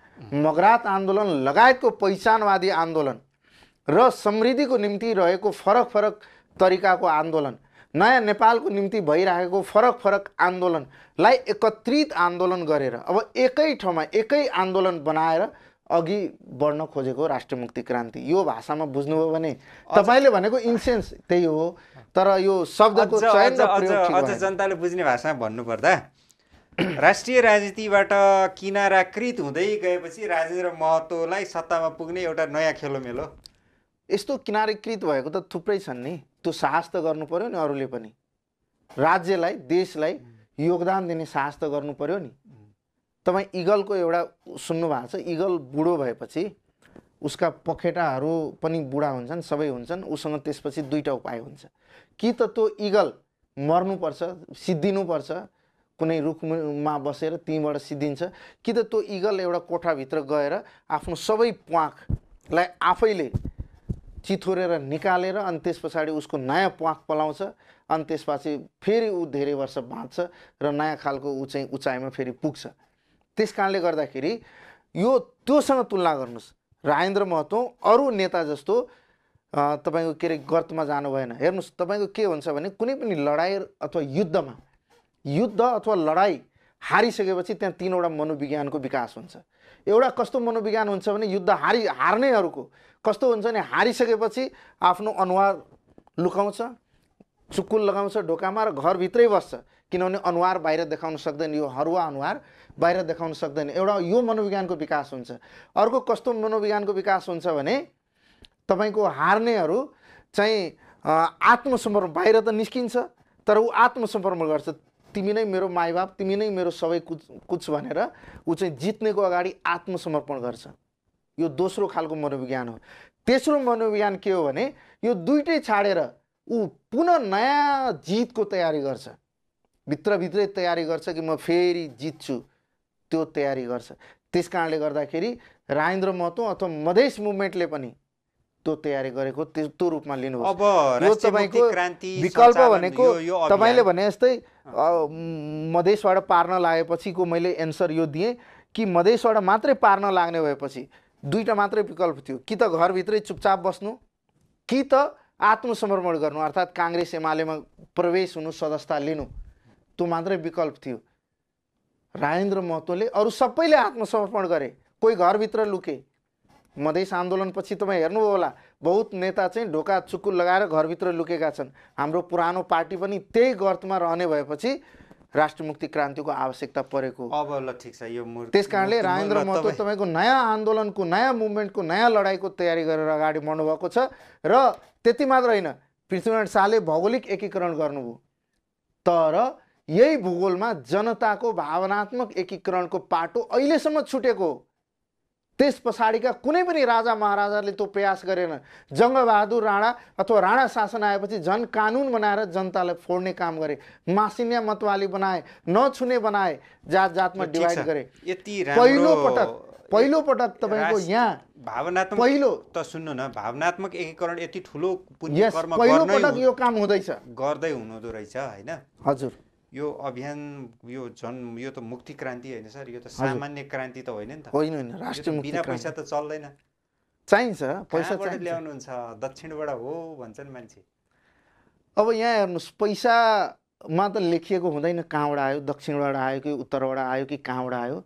मगरात आन्दोलन लगायतको पहिचानवादी आन्दोलन र समृद्धिको निम्ति रहेको फरक फरक तरिकाको आन्दोलन। नयाँ नेपालको निम्ति भइरहेको फरक फरक आन्दोलनलाई एकत्रित आन्दोलन गरेर अब एकै ठाउँमा एकै आन्दोलन बनाएर अघि बढ्न खोजेको राष्ट्रिय मुक्ति क्रान्ति। यो भाषामा बुझ्नुभयो भने तपाईँले भनेको इन्सेन्स त्यही हो तर यो शब्दको अझ जनताले बुझ्ने भाषामा भन्नुपर्दा राष्ट्रिय राजनीतिबाट किनाराकृत हुँदै गएपछि राजेन्द्र महतोलाई सत्तामा पुग्ने एउटा नयाँ खेलोमेलो यस्तो किनारीकृत भएको त थुप्रै छन् नि। त्यो साहस त गर्नु पऱ्यो नि अरूले पनि। राज्यलाई देशलाई योगदान दिने साहस त गर्नु पऱ्यो नि। तपाईँ इगलको एउटा सुन्नु भएको छ इगल बुढो भएपछि उसका पखेटाहरू पनि बुढा हुन्छन् सबै हुन्छन् उसँग त्यसपछि दुईवटा उपाय हुन्छ। कि त त्यो इगल मर्नुपर्छ सिद्धिनुपर्छ कुनै रुखमा बसेर त्यहीँबाट सिद्धिन्छ कि त त्यो इगल एउटा कोठाभित्र गएर आफ्नो सबै प्वाखलाई आफैले चिथोरेर निकालेर अनि त्यस पछाडि उसको नयाँ प्वाख पलाउँछ। अनि त्यसपछि फेरि ऊ धेरै वर्ष बाँच्छ र नयाँ खालको ऊ चाहिँ उचाइमा फेरि पुग्छ। त्यस कारणले गर्दाखेरि यो त्योसँग तुलना गर्नुहोस्। राजेन्द्र महतो अरू नेता जस्तो तपाईँको के अरे गर्तमा जानु भएन। हेर्नुहोस् तपाईँको के हुन्छ भने कुनै पनि लडाइँ अथवा युद्धमा युद्ध अथवा लडाइँ हारिसकेपछि त्यहाँ तिनवटा मनोविज्ञानको विकास हुन्छ। एउटा कस्तो मनोविज्ञान हुन्छ भने युद्ध हारि हार्नेहरूको कस्तो हुन्छ भने हारिसकेपछि आफ्नो अनुहार लुकाउँछ चुक्कुल लगाउँछ ढोकामा र घरभित्रै बस्छ। किनभने अनुहार बाहिर देखाउन सक्दैन यो हरुवा अनुहार बाहिर देखाउन सक्दैन। एउटा यो मनोविज्ञानको विकास हुन्छ। अर्को कस्तो मनोविज्ञानको विकास हुन्छ भने तपाईँको हार्नेहरू चाहिँ आत्मसमर्पण बाहिर त निस्किन्छ तर ऊ आत्मसमर्पण गर्छ। तिमी नै मेरो माइबाप तिमी नै मेरो सबै कुच कुछ भनेर ऊ चाहिँ जित्नेको अगाडि आत्मसमर्पण गर्छ। यो दोस्रो खालको मनोविज्ञान हो। तेस्रो मनोविज्ञान के हो भने यो दुइटै छाडेर ऊ पुनः नयाँ जितको तयारी गर्छ। भित्रभित्रै तयारी गर्छ कि म फेरि जित्छु त्यो तयारी गर्छ। त्यस कारणले गर्दाखेरि राजेन्द्र महतो अथवा मधेस मुभमेन्टले पनि त्यो तयारी गरेको त्यो रूपमा लिनु अब यो तपाईँको विकल्प भनेको तपाईँले भने जस्तै मधेसबाट पार्न लागेपछिको मैले एन्सर यो दिएँ कि मधेसबाट मात्रै पार्न लाग्ने भएपछि दुईवटा मात्रै विकल्प थियो। कि त घरभित्रै चुपचाप बस्नु कि त आत्मसमर्पण गर्नु अर्थात् काङ्ग्रेस एमालेमा प्रवेश हुनु सदस्यता लिनु त्यो मात्रै विकल्प थियो। राजेन्द्र महतोले अरू सबैले आत्मसमर्पण गरे कोही घरभित्र लुके मधेस आन्दोलनपछि तपाईँ हेर्नुभयो होला। बहुत नेता चाहिँ ढोका चुक्कु लगाएर घरभित्र लुकेका छन्। हाम्रो पुरानो पार्टी पनि त्यही गर्तमा रहने भएपछि राष्ट्रिय मुक्ति क्रान्तिको आवश्यकता परेको अब ल ठिक छ यो त्यस कारणले राजेन्द्र महतो तपाईँ- तपाईँको नयाँ आन्दोलनको नयाँ मुभमेन्टको नयाँ लडाइँको तयारी गरेर अगाडि बढ्नु भएको छ र त्यति मात्र होइन पृथ्वीनारायण शाहले भौगोलिक एकीकरण गर्नुभयो। तर यही भूगोलमा जनताको भावनात्मक एकीकरणको पाटो अहिलेसम्म छुटेको हो। त्यस पछाडिका कुनै पनि राजा महाराजाले त्यो प्रयास गरेन। जङ्गबहादुर राणा अथवा राणा शासन आएपछि झन् कानुन बनाएर जनतालाई फोड्ने काम गरे। मासिन्या मतवाली बनाए नछुने बनाए जात जातमा डिभाइड। गरे। यति पहिलो पटक पहिलो पटक तपाईँको यहाँ भावनात्मक पहिलो त सुन्नु न भावनात्मक एकीकरण यति ठुलो पहिलो पटक यो काम हुँदैछ। गर्दै हुनुहुँदो रहेछ होइन? हजुर। यो अभियान यो जन यो त मुक्ति क्रान्ति होइन सर यो त सामान्य क्रान्ति त होइन नि त। होइन होइन राष्ट्रिय बिना पैसा त चल्दैन। चाहिन्छ पैसा ल्याउनुहुन्छ? दक्षिणबाट हो भन्छन् मान्छे। अब यहाँ हेर्नुहोस् पैसामा त लेखिएको हुँदैन कहाँबाट आयो दक्षिणबाट आयो कि उत्तरबाट आयो कि कहाँबाट आयो।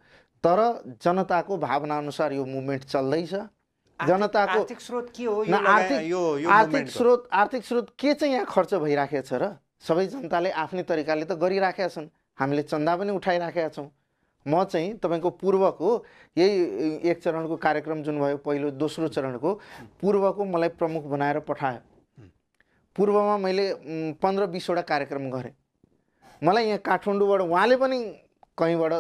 तर जनताको भावनाअनुसार यो मुभमेन्ट चल्दैछ। जनताको आर्थिक स्रोत के हो आर्थिक? स्रोत आर्थिक स्रोत के चाहिँ यहाँ खर्च भइराखेको छ र? सबै जनताले आफ्नै तरिकाले त गरिराखेका छन्। हामीले चन्दा पनि उठाइराखेका छौँ। म चाहिँ तपाईँको पूर्वको यही एक चरणको कार्यक्रम जुन भयो पहिलो दोस्रो चरणको पूर्वको मलाई प्रमुख बनाएर पठायो। पूर्वमा मैले पन्ध्र बिसवटा कार्यक्रम गरेँ। मलाई यहाँ काठमाडौँबाट उहाँले पनि कहीँबाट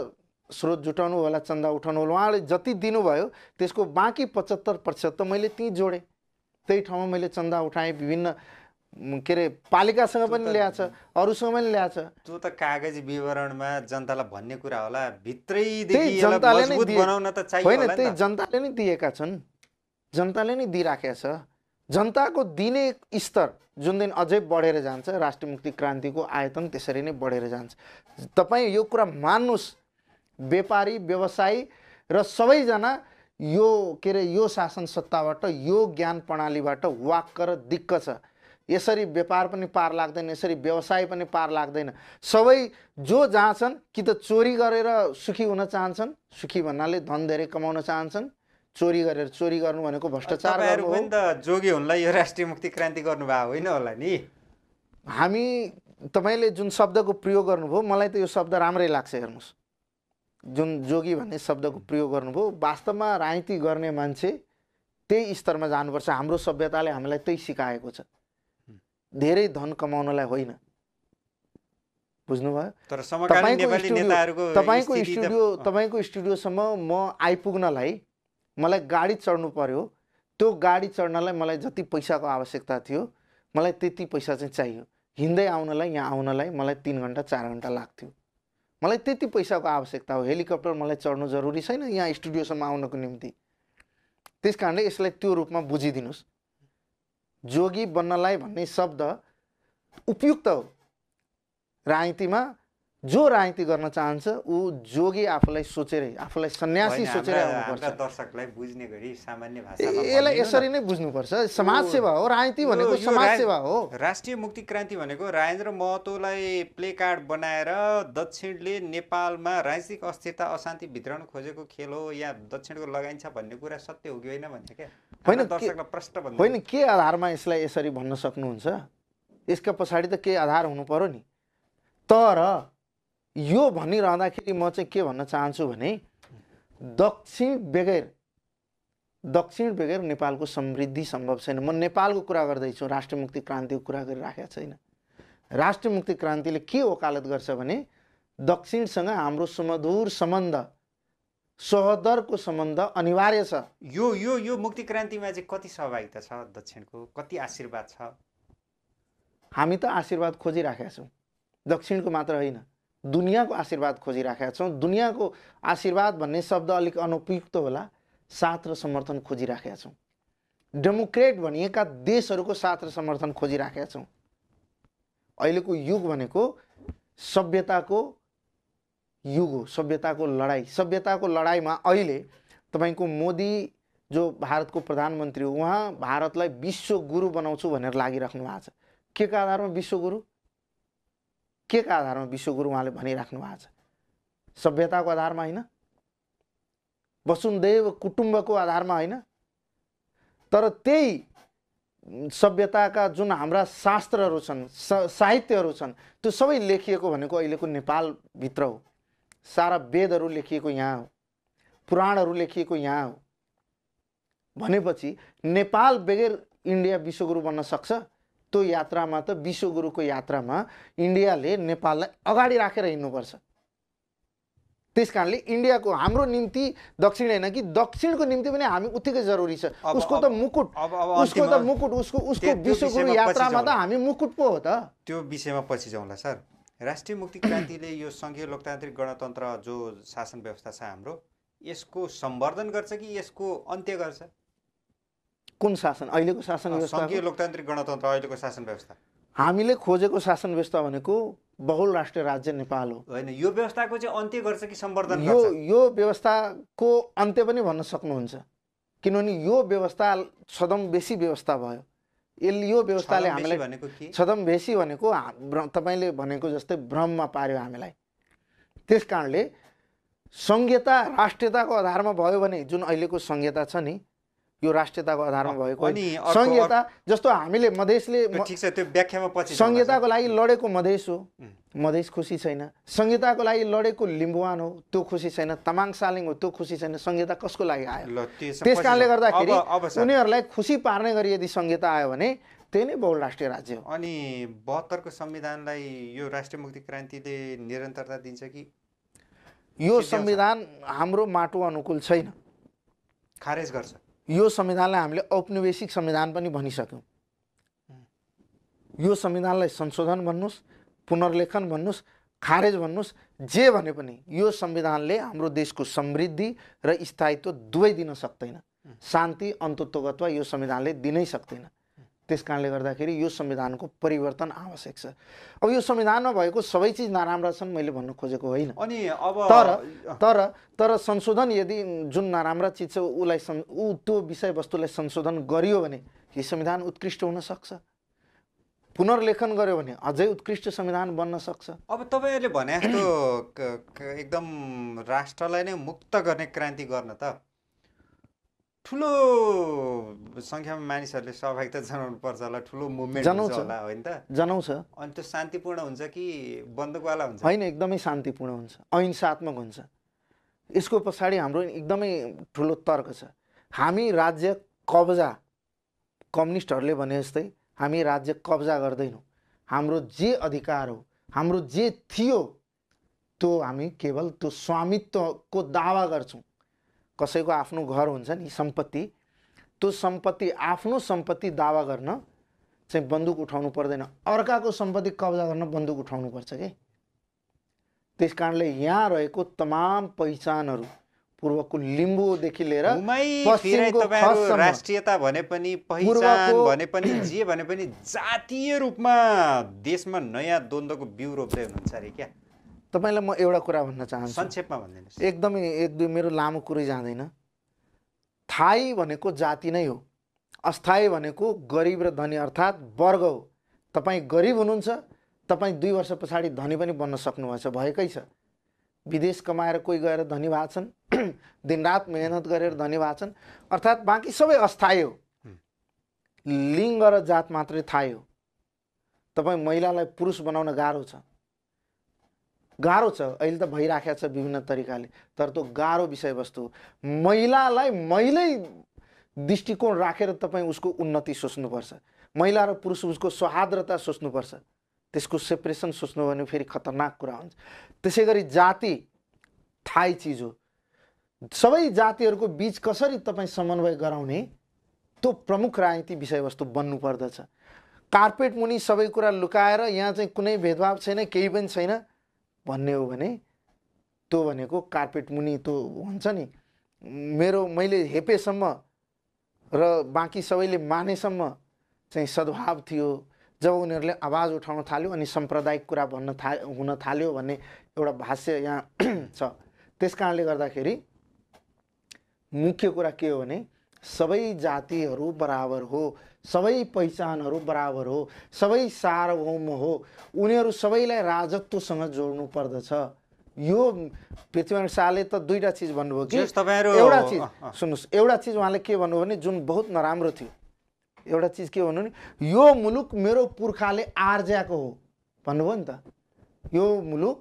स्रोत जुटाउनु होला चन्दा उठाउनु होला उहाँले जति दिनुभयो त्यसको बाँकी पचहत्तर प्रतिशत त मैले त्यहीँ जोडेँ। त्यही ठाउँमा मैले चन्दा उठाएँ विभिन्न के अरे पालिकासँग पनि ल्याएको छ अरूसँग पनि ल्याएको छ। त्यो त कागजी विवरणमा जनतालाई भन्ने कुरा होला भित्रैदेखि जनताले नै बनाउन त चाहियो होइन त्यही। जनताले नै दिएका छन्। जनताले नै दिइराखेका छ। जनताको दिने स्तर जुन दिन अझै बढेर जान्छ राष्ट्रिय मुक्ति क्रान्तिको आयतन त्यसरी नै बढेर जान्छ। तपाईँ यो कुरा मान्नुहोस्। व्यापारी व्यवसायी र सबैजना यो के अरे यो शासन सत्ताबाट यो ज्ञान प्रणालीबाट वाक्क र दिक्क छ। यसरी व्यापार पनि पार लाग्दैन यसरी व्यवसाय पनि पार लाग्दैन। सबै जो जहाँ छन् कि त चोरी गरेर सुखी हुन चाहन्छन् सुखी भन्नाले धन धेरै कमाउन चाहन्छन् चोरी गरेर चोरी गर्नु भनेको भ्रष्टाचार पनि त जोगी हुनलाई यो राष्ट्रिय मुक्ति क्रान्ति गर्नुभएको होइन होला नि? हामी तपाईँले जुन शब्दको प्रयोग गर्नुभयो मलाई त यो शब्द राम्रै लाग्छ हेर्नुहोस्। जुन जोगी भन्ने शब्दको प्रयोग गर्नुभयो वास्तवमा राजनीति गर्ने मान्छे त्यही स्तरमा जानुपर्छ। हाम्रो सभ्यताले हामीलाई त्यही सिकाएको छ। धेरै धन कमाउनलाई होइन। बुझ्नुभयो? तर तपाईँको स्टुडियो तपाईँको स्टुडियोसम्म म आइपुग्नलाई मलाई गाडी चढ्नु पर्यो। त्यो गाडी चढ्नलाई मलाई जति पैसाको आवश्यकता थियो मलाई त्यति पैसा चाहिँ चाहियो। हिँड्दै आउनलाई यहाँ आउनलाई मलाई तिन घन्टा चार घन्टा लाग्थ्यो। मलाई त्यति पैसाको आवश्यकता हो। हेलिकप्टर मलाई चढ्नु जरुरी छैन यहाँ स्टुडियोसम्म आउनको निम्ति। त्यस कारणले यसलाई त्यो रूपमा बुझिदिनुहोस्। जोगी बन्नलाई भन्ने शब्द उपयुक्त हो। राजनीतिमा जो राजनीति गर्न चाहन्छ ऊ जोगी आफूलाई सोचेरै आफूलाई सन्यासी सोचेरै आउनुपर्छ। दर्शकलाई बुझ्ने गरी सामान्य भाषामा यसलाई। यसरी नै बुझ्नुपर्छ। समाज सेवा हो राजनीति यो- भनेको यो समाज सेवा हो। राष्ट्रिय मुक्ति क्रान्ति भनेको राजेन्द्र महतोलाई प्ले कार्ड बनाएर दक्षिणले नेपालमा राजनीतिक अस्थिरता अशान्ति भित्राउन खोजेको खेल हो यहाँ दक्षिणको लगाइन्छ भन्ने कुरा सत्य हो कि होइन भन्ने क्या? होइन, दर्शकलाई प्रश्न भन्नु होइन के आधारमा यसलाई यसरी भन्न सक्नुहुन्छ? यसका पछाडि त केही आधार हुनु पर्यो नि? तर यो भनिरहँदाखेरि म चाहिँ के भन्न चाहन्छु भने दक्षिण बगैर दक्षिण बगैर नेपालको समृद्धि सम्भव छैन। म नेपालको कुरा गर्दैछु राष्ट्रिय मुक्ति क्रान्तिको कुरा गरिराखेको छैन। राष्ट्रिय मुक्ति क्रान्तिले के वकालत गर्छ भने दक्षिणसँग हाम्रो सुमधुर सम्बन्ध सहोदरको सम्बन्ध अनिवार्य छ। यो यो यो मुक्ति क्रान्तिमा चाहिँ कति सहभागिता छ दक्षिणको? कति आशीर्वाद छ? हामी त आशीर्वाद खोजिराखेका छौँ। दक्षिणको मात्र होइन। दुनियाँको आशीर्वाद खोजिराखेका छौँ। दुनियाँको आशीर्वाद भन्ने शब्द अलिक अनुपयुक्त होला। साथ र समर्थन खोजिराखेका छौँ। डेमोक्रेट भनिएका देशहरूको साथ र समर्थन खोजिराखेका छौँ। अहिलेको युग भनेको सभ्यताको युग हो। सभ्यताको लडाइँ सभ्यताको लडाइँमा अहिले तपाईँको मोदी जो भारतको प्रधानमन्त्री हो उहाँ भारतलाई विश्व गुरु बनाउँछु भनेर लागिराख्नु भएको छ। के का आधारमा विश्वगुरु? के का आधारमा विश्वगुरु उहाँले भनिराख्नु भएको छ? सभ्यताको आधारमा होइन? वसुन्दैव कुटुम्बको आधारमा होइन? तर त्यही सभ्यताका जुन हाम्रा शास्त्रहरू छन् साहित्यहरू छन् त्यो सबै लेखिएको भनेको अहिलेको नेपालभित्र हो। सारा वेदहरू लेखिएको यहाँ हो। पुराणहरू लेखिएको यहाँ हो। भनेपछि नेपाल बगैर इन्डिया विश्वगुरु बन्न सक्छ? त्यो यात्रामा त विश्वगुरुको यात्रामा इन्डियाले नेपाललाई अगाडि राखेर हिँड्नुपर्छ। त्यस कारणले इन्डियाको हाम्रो निम्ति दक्षिण होइन कि दक्षिणको निम्ति पनि हामी उत्तिकै जरुरी छ। उसको त मुकुट उसको त मुकुट उसको उसको विश्वगुरु यात्रामा त। हामी मुकुट पो हो त। त्यो विषयमा पछि जाउँला सर। राष्ट्रिय मुक्ति क्रान्तिले यो सङ्घीय लोकतान्त्रिक गणतन्त्र जो शासन व्यवस्था छ हाम्रो यसको सम्वर्धन गर्छ कि यसको अन्त्य गर्छ? कुन शासन? अहिलेको शासन व्यवस्था लोकतान्त्रिक गणतन्त्र अहिलेको शासन व्यवस्था। हामीले खोजेको शासन व्यवस्था भनेको बहुल राष्ट्रिय राज्य नेपाल हो। होइन यो व्यवस्थाको चाहिँ अन्त्य गर्छ कि सम्वर्धन यो यो व्यवस्थाको अन्त्य पनि भन्न सक्नुहुन्छ। किनभने यो व्यवस्था छदम बेसी व्यवस्था भयो। यसले यो व्यवस्थाले हामीलाई भनेको के? छदम बेसी भनेको तपाईँले भनेको जस्तै भ्रममा पार्यो हामीलाई। त्यस कारणले सङ्घीयता राष्ट्रियताको आधारमा भयो भने जुन अहिलेको सङ्घीयता छ नि यो राष्ट्रियताको आधारमा भएको अनि सङ्घीयता जस्तो हामीले मधेसले त्यो ठिक छ त्यो व्याख्यामा पछि जाउँला, संहिताको लागि लडेको मधेस हो. मधेस खुसी छैन। संहिताको लागि लडेको लिम्बुवान हो त्यो खुसी छैन। तामाङ सालिङ हो त्यो खुसी छैन। संहिता कसको लागि। आयो? त्यस कारणले। गर्दाखेरि उनीहरूलाई खुसी पार्ने गरी यदि संहिता आयो भने त्यही नै बहुल राष्ट्रिय राज्य हो। अनि बहत्तरको संविधानलाई यो राष्ट्रिय मुक्ति क्रान्तिले निरन्तरता दिन्छ कि? यो। संविधान हाम्रो माटो अनुकूल छैन। खारेज गर्छ। यो संविधानलाई हामीले औपनिवेशिक संविधान पनि भनिसक्यौँ। यो संविधानलाई संशोधन भन्नुहोस् पुनर्लेखन भन्नुहोस् खारेज भन्नुहोस् जे भने पनि यो संविधानले हाम्रो देशको समृद्धि र स्थायित्व दुवै दिन सक्दैन। शान्ति अन्तत्वगत्व यो संविधानले दिनै सक्दैन। त्यस कारणले गर्दाखेरि यो संविधानको परिवर्तन आवश्यक छ। अब यो संविधानमा भएको सबै चिज नराम्रा छन् मैले भन्नु खोजेको होइन। अनि अब तर तर तर संशोधन यदि जुन नराम्रा चिज छ उसलाई ऊ त्यो विषयवस्तुलाई संशोधन गरियो भने यो संविधान उत्कृष्ट हुन सक्छ। पुनर्लेखन गर्यो भने अझै उत्कृष्ट संविधान बन्न सक्छ। अब तपाईँहरूले भने जस्तो एकदम राष्ट्रलाई नै मुक्त गर्ने क्रान्ति गर्न त ठुलो सङ्ख्यामा मानिसहरूले सहभागिता *laughs* जनाउनु पर्छ होला ठुलो मुभमेन्ट जनाउँछ। होला होइन? त जनाउँछ। अनि त्यो शान्तिपूर्ण हुन्छ कि बन्दुकवाला हुन्छ? होइन एकदमै शान्तिपूर्ण हुन्छ अहिंसात्मक हुन्छ। यसको पछाडि हाम्रो एकदमै ठुलो तर्क छ। हामी राज्य कब्जा कम्युनिस्टहरूले भने जस्तै हामी राज्य कब्जा गर्दैनौँ। हाम्रो जे अधिकार हो हाम्रो जे थियो त्यो हामी केवल त्यो स्वामित्वको दावा गर्छौँ। कसैको आफ्नो घर हुन्छ नि सम्पत्ति त्यो सम्पत्ति आफ्नो सम्पत्ति दावा गर्न चाहिँ बन्दुक उठाउनु पर्दैन। अर्काको सम्पत्ति कब्जा गर्न बन्दुक उठाउनुपर्छ कि? त्यस कारणले यहाँ रहेको तमाम पहिचानहरू पूर्वको लिम्बूदेखि लिएर राष्ट्रियता भने पनि पहिचान भने पनि जे भने पनि जातीय रूपमा देशमा नयाँ द्वन्द्वको बिउ रोप्दै हुनुहुन्छ अरे क्या? तपाईँलाई म एउटा कुरा भन्न चाहन्छु। संक्षेपमा भनिदिनुहोस्। एकदमै एक दुई मेरो लामो कुरै जाँदैन। थाई भनेको जाति नै हो। अस्थायी भनेको गरिब र धनी अर्थात् वर्ग हो। तपाईँ गरिब हुनुहुन्छ तपाईँ दुई वर्ष पछाडि धनी पनि बन्न सक्नुभएछ भएकै छ। विदेश कमाएर कोही गएर धनी भएको छन् *clears throat* दिनरात मेहनत गरेर धनी भएको छन् अर्थात् बाँकी सबै अस्थायी हो। लिङ्ग र जात मात्रै थाहै हो। तपाईँ महिलालाई पुरुष बनाउन गाह्रो छ। गाह्रो छ। अहिले त भइराखेको छ विभिन्न तरिकाले। तर त्यो गाह्रो विषयवस्तु महिलालाई महिलै दृष्टिकोण राखेर तपाईँ उसको उन्नति सोच्नुपर्छ। महिला र पुरुष उसको सौहार्द्रता सोच्नुपर्छ। त्यसको सेपरेसन सोच्नु भने फेरि खतरनाक कुरा हुन्छ। त्यसै गरी जाति थाहै चिज हो। सबै जातिहरूको बिच कसरी तपाईँ समन्वय गराउने त्यो प्रमुख राजनीति विषयवस्तु बन्नु पर्दछ कार्पेट मुनि सबै कुरा लुकाएर यहाँ चाहिँ कुनै भेदभाव छैन केही पनि छैन। भन्ने हो भने त्यो भनेको कार्पेट मुनि त्यो हुन्छ नि। मेरो मैले हेपेसम्म र बाँकी सबैले मानेसम्म चाहिँ सद्भाव थियो। जब उनीहरूले आवाज उठाउन थाल्यो अनि साम्प्रदायिक कुरा भन्न था हुन थाल्यो भन्ने एउटा भाष्य यहाँ *clears throat* छ। त्यस कारणले गर्दाखेरि मुख्य कुरा के हो भने सबै जातिहरू बराबर हो। सबै पहिचानहरू बराबर हो सबै सार्वभौम हो उनीहरू सबैलाई राजत्वसँग जोड्नु पर्दछ। यो पृथ्वीनारायण शाहले त दुईवटा चिज भन्नुभयो कि? एउटा चिज। सुन्नुहोस् एउटा चिज उहाँले के भन्नुभयो भने जुन बहुत नराम्रो थियो। एउटा चिज के भन्नु नि यो मुलुक मेरो पुर्खाले आर्ज्याएको हो। भन्नुभयो नि त। यो मुलुक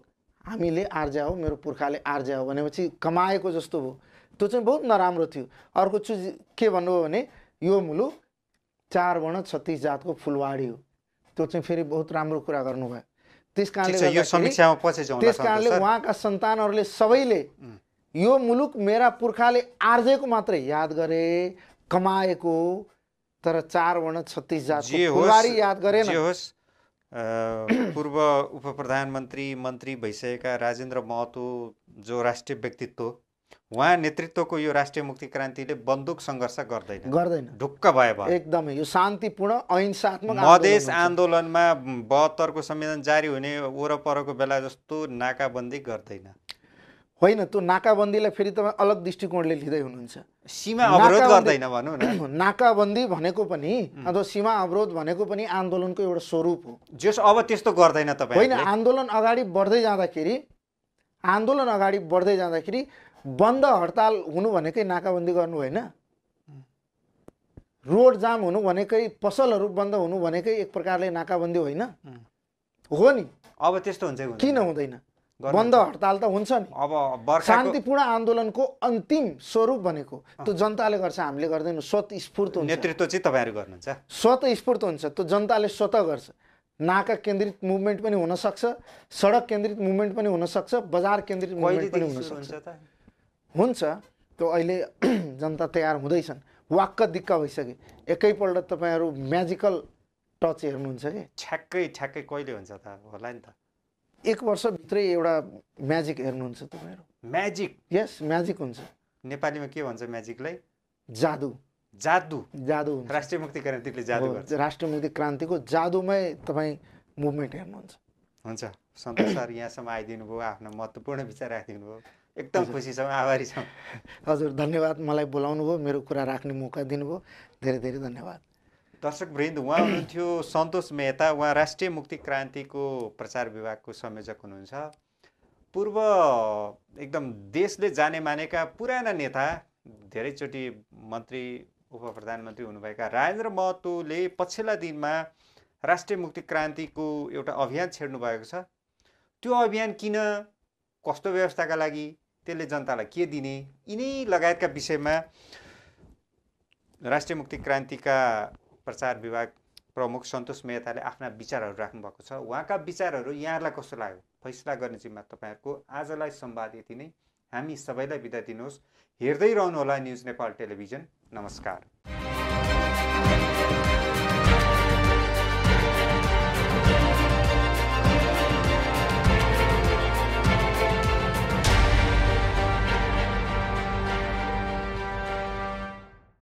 हामीले आर्ज्या हो मेरो पुर्खाले आर्ज्या हो भनेपछि कमाएको जस्तो भयो त्यो चाहिँ बहुत नराम्रो थियो। अर्को चिज के भन्नुभयो भने यो मुलुक चार वर्ण छत्तिस जातको फुलवाडी हो। त्यो चाहिँ फेरि बहुत राम्रो कुरा गर्नुभयो। त्यस कारणले त्यस कारणले। उहाँका सन्तानहरूले सबैले यो मुलुक मेरा पुर्खाले आर्जेको मात्रै याद गरे कमाएको तर चार वर्ण छत्तिस जातको याद गरेन। *clears throat* पूर्व उप प्रधानमन्त्री मन्त्री भइसकेका राजेन्द्र महतो जो राष्ट्रिय व्यक्तित्व उहाँ नेतृत्वको यो राष्ट्रिय मुक्ति क्रान्तिले बन्दुक सङ्घर्ष गर्दैन। गर्दैन। ढुक्क भए भयो। एकदमै। यो शान्तिपूर्ण अहिंसात्मक मधेस। आन्दोलनमा बहत्तरको संविधान जारी हुने वरपरको बेला जस्तो नाकाबन्दी गर्दैन। होइन त्यो नाकाबन्दीलाई फेरि तपाईँ अलग दृष्टिकोणले लिँदै हुनुहुन्छ। सीमा अवरोध गर्दैन भनौँ न। *clears throat* नाकाबन्दी भनेको पनि अथवा सीमा अवरोध भनेको पनि आन्दोलनको एउटा स्वरूप हो। जस अब त्यस्तो गर्दैन होइन तपाईँ आन्दोलन अगाडि बढ्दै जाँदाखेरि आन्दोलन अगाडि बढ्दै जाँदाखेरि बन्द हडताल हुनु भनेकै नाकाबन्दी गर्नु होइन? रोड जाम हुनु भनेकै पसलहरू बन्द हुनु भनेकै एक प्रकारले नाकाबन्दी होइन? हो नि। अब त्यस्तो हुन्छ? किन हुँदैन? बन्द हडताल त हुन्छ नि। अब शान्तिपूर्ण आन्दोलनको अन्तिम स्वरूप भनेको त्यो जनताले गर्छ हामीले गर्दैनौँ। स्वतस्फूर्त हुन्छ। नेतृत्व चाहिँ तपाईँहरू गर्नुहुन्छ? स्वतस्फूर्त हुन्छ। त्यो जनताले स्वतः गर्छ। नाका केन्द्रित मुभमेन्ट पनि हुनसक्छ सडक केन्द्रित मुभमेन्ट पनि हुनसक्छ बजार केन्द्रित मुभमेन्ट पनि हुनसक्छ। हुन्छ त्यो अहिले *clears throat* जनता तयार हुँदैछन्। वाक्क दिक्क भइसके एकैपल्ट तपाईँहरू म्याजिकल टच हेर्नुहुन्छ कि? ठ्याक्कै ठ्याक्कै कहिले हुन्छ त? होला नि त। एक वर्षभित्रै एउटा म्याजिक हेर्नुहुन्छ तपाईँहरू। म्याजिक यस म्याजिक हुन्छ। नेपालीमा के भन्छ म्याजिकलाई जादु। जादु। जादु हुन्छ। राष्ट्रिय मुक्ति क्रान्तिले जादु गर्छ। राष्ट्रमुक्ति क्रान्तिको जादुमै तपाईँ मुभमेन्ट हेर्नुहुन्छ। हुन्छ। सन्तोष सर यहाँसम्म आइदिनु भयो आफ्नो महत्त्वपूर्ण विचार राखिदिनु भयो एकदम खुसी छौँ आभारी छौँ हजुर धन्यवाद। मलाई बोलाउनु भयो मेरो कुरा राख्ने मौका दिनुभयो। धेरै धेरै धन्यवाद। दर्शक वृन्द उहाँ हुनुहुन्थ्यो सन्तोष मेहता। उहाँ राष्ट्रिय मुक्ति क्रान्तिको प्रचार विभागको संयोजक हुनुहुन्छ। पूर्व एकदम देशले जाने मानेका पुराना नेता धेरैचोटि मन्त्री उप प्रधानमन्त्री हुनुभएका राजेन्द्र महतोले पछिल्ला दिनमा राष्ट्रिय मुक्ति क्रान्तिको एउटा अभियान छेड्नु भएको छ। त्यो अभियान किन कस्तो व्यवस्थाका लागि त्यसले जनतालाई के दिने? यिनै लगायतका विषयमा राष्ट्रिय मुक्ति क्रान्तिका प्रचार विभाग प्रमुख सन्तोष मेहताले आफ्ना विचारहरू राख्नुभएको छ। उहाँका विचारहरू यहाँलाई कस्तो लाग्यो? फैसला गर्ने जिम्मा तपाईँहरूको। आजलाई संवाद यति नै। हामी सबैलाई बिदा दिनुहोस्। हेर्दै रहनुहोला न्युज नेपाल टेलिभिजन। नमस्कार।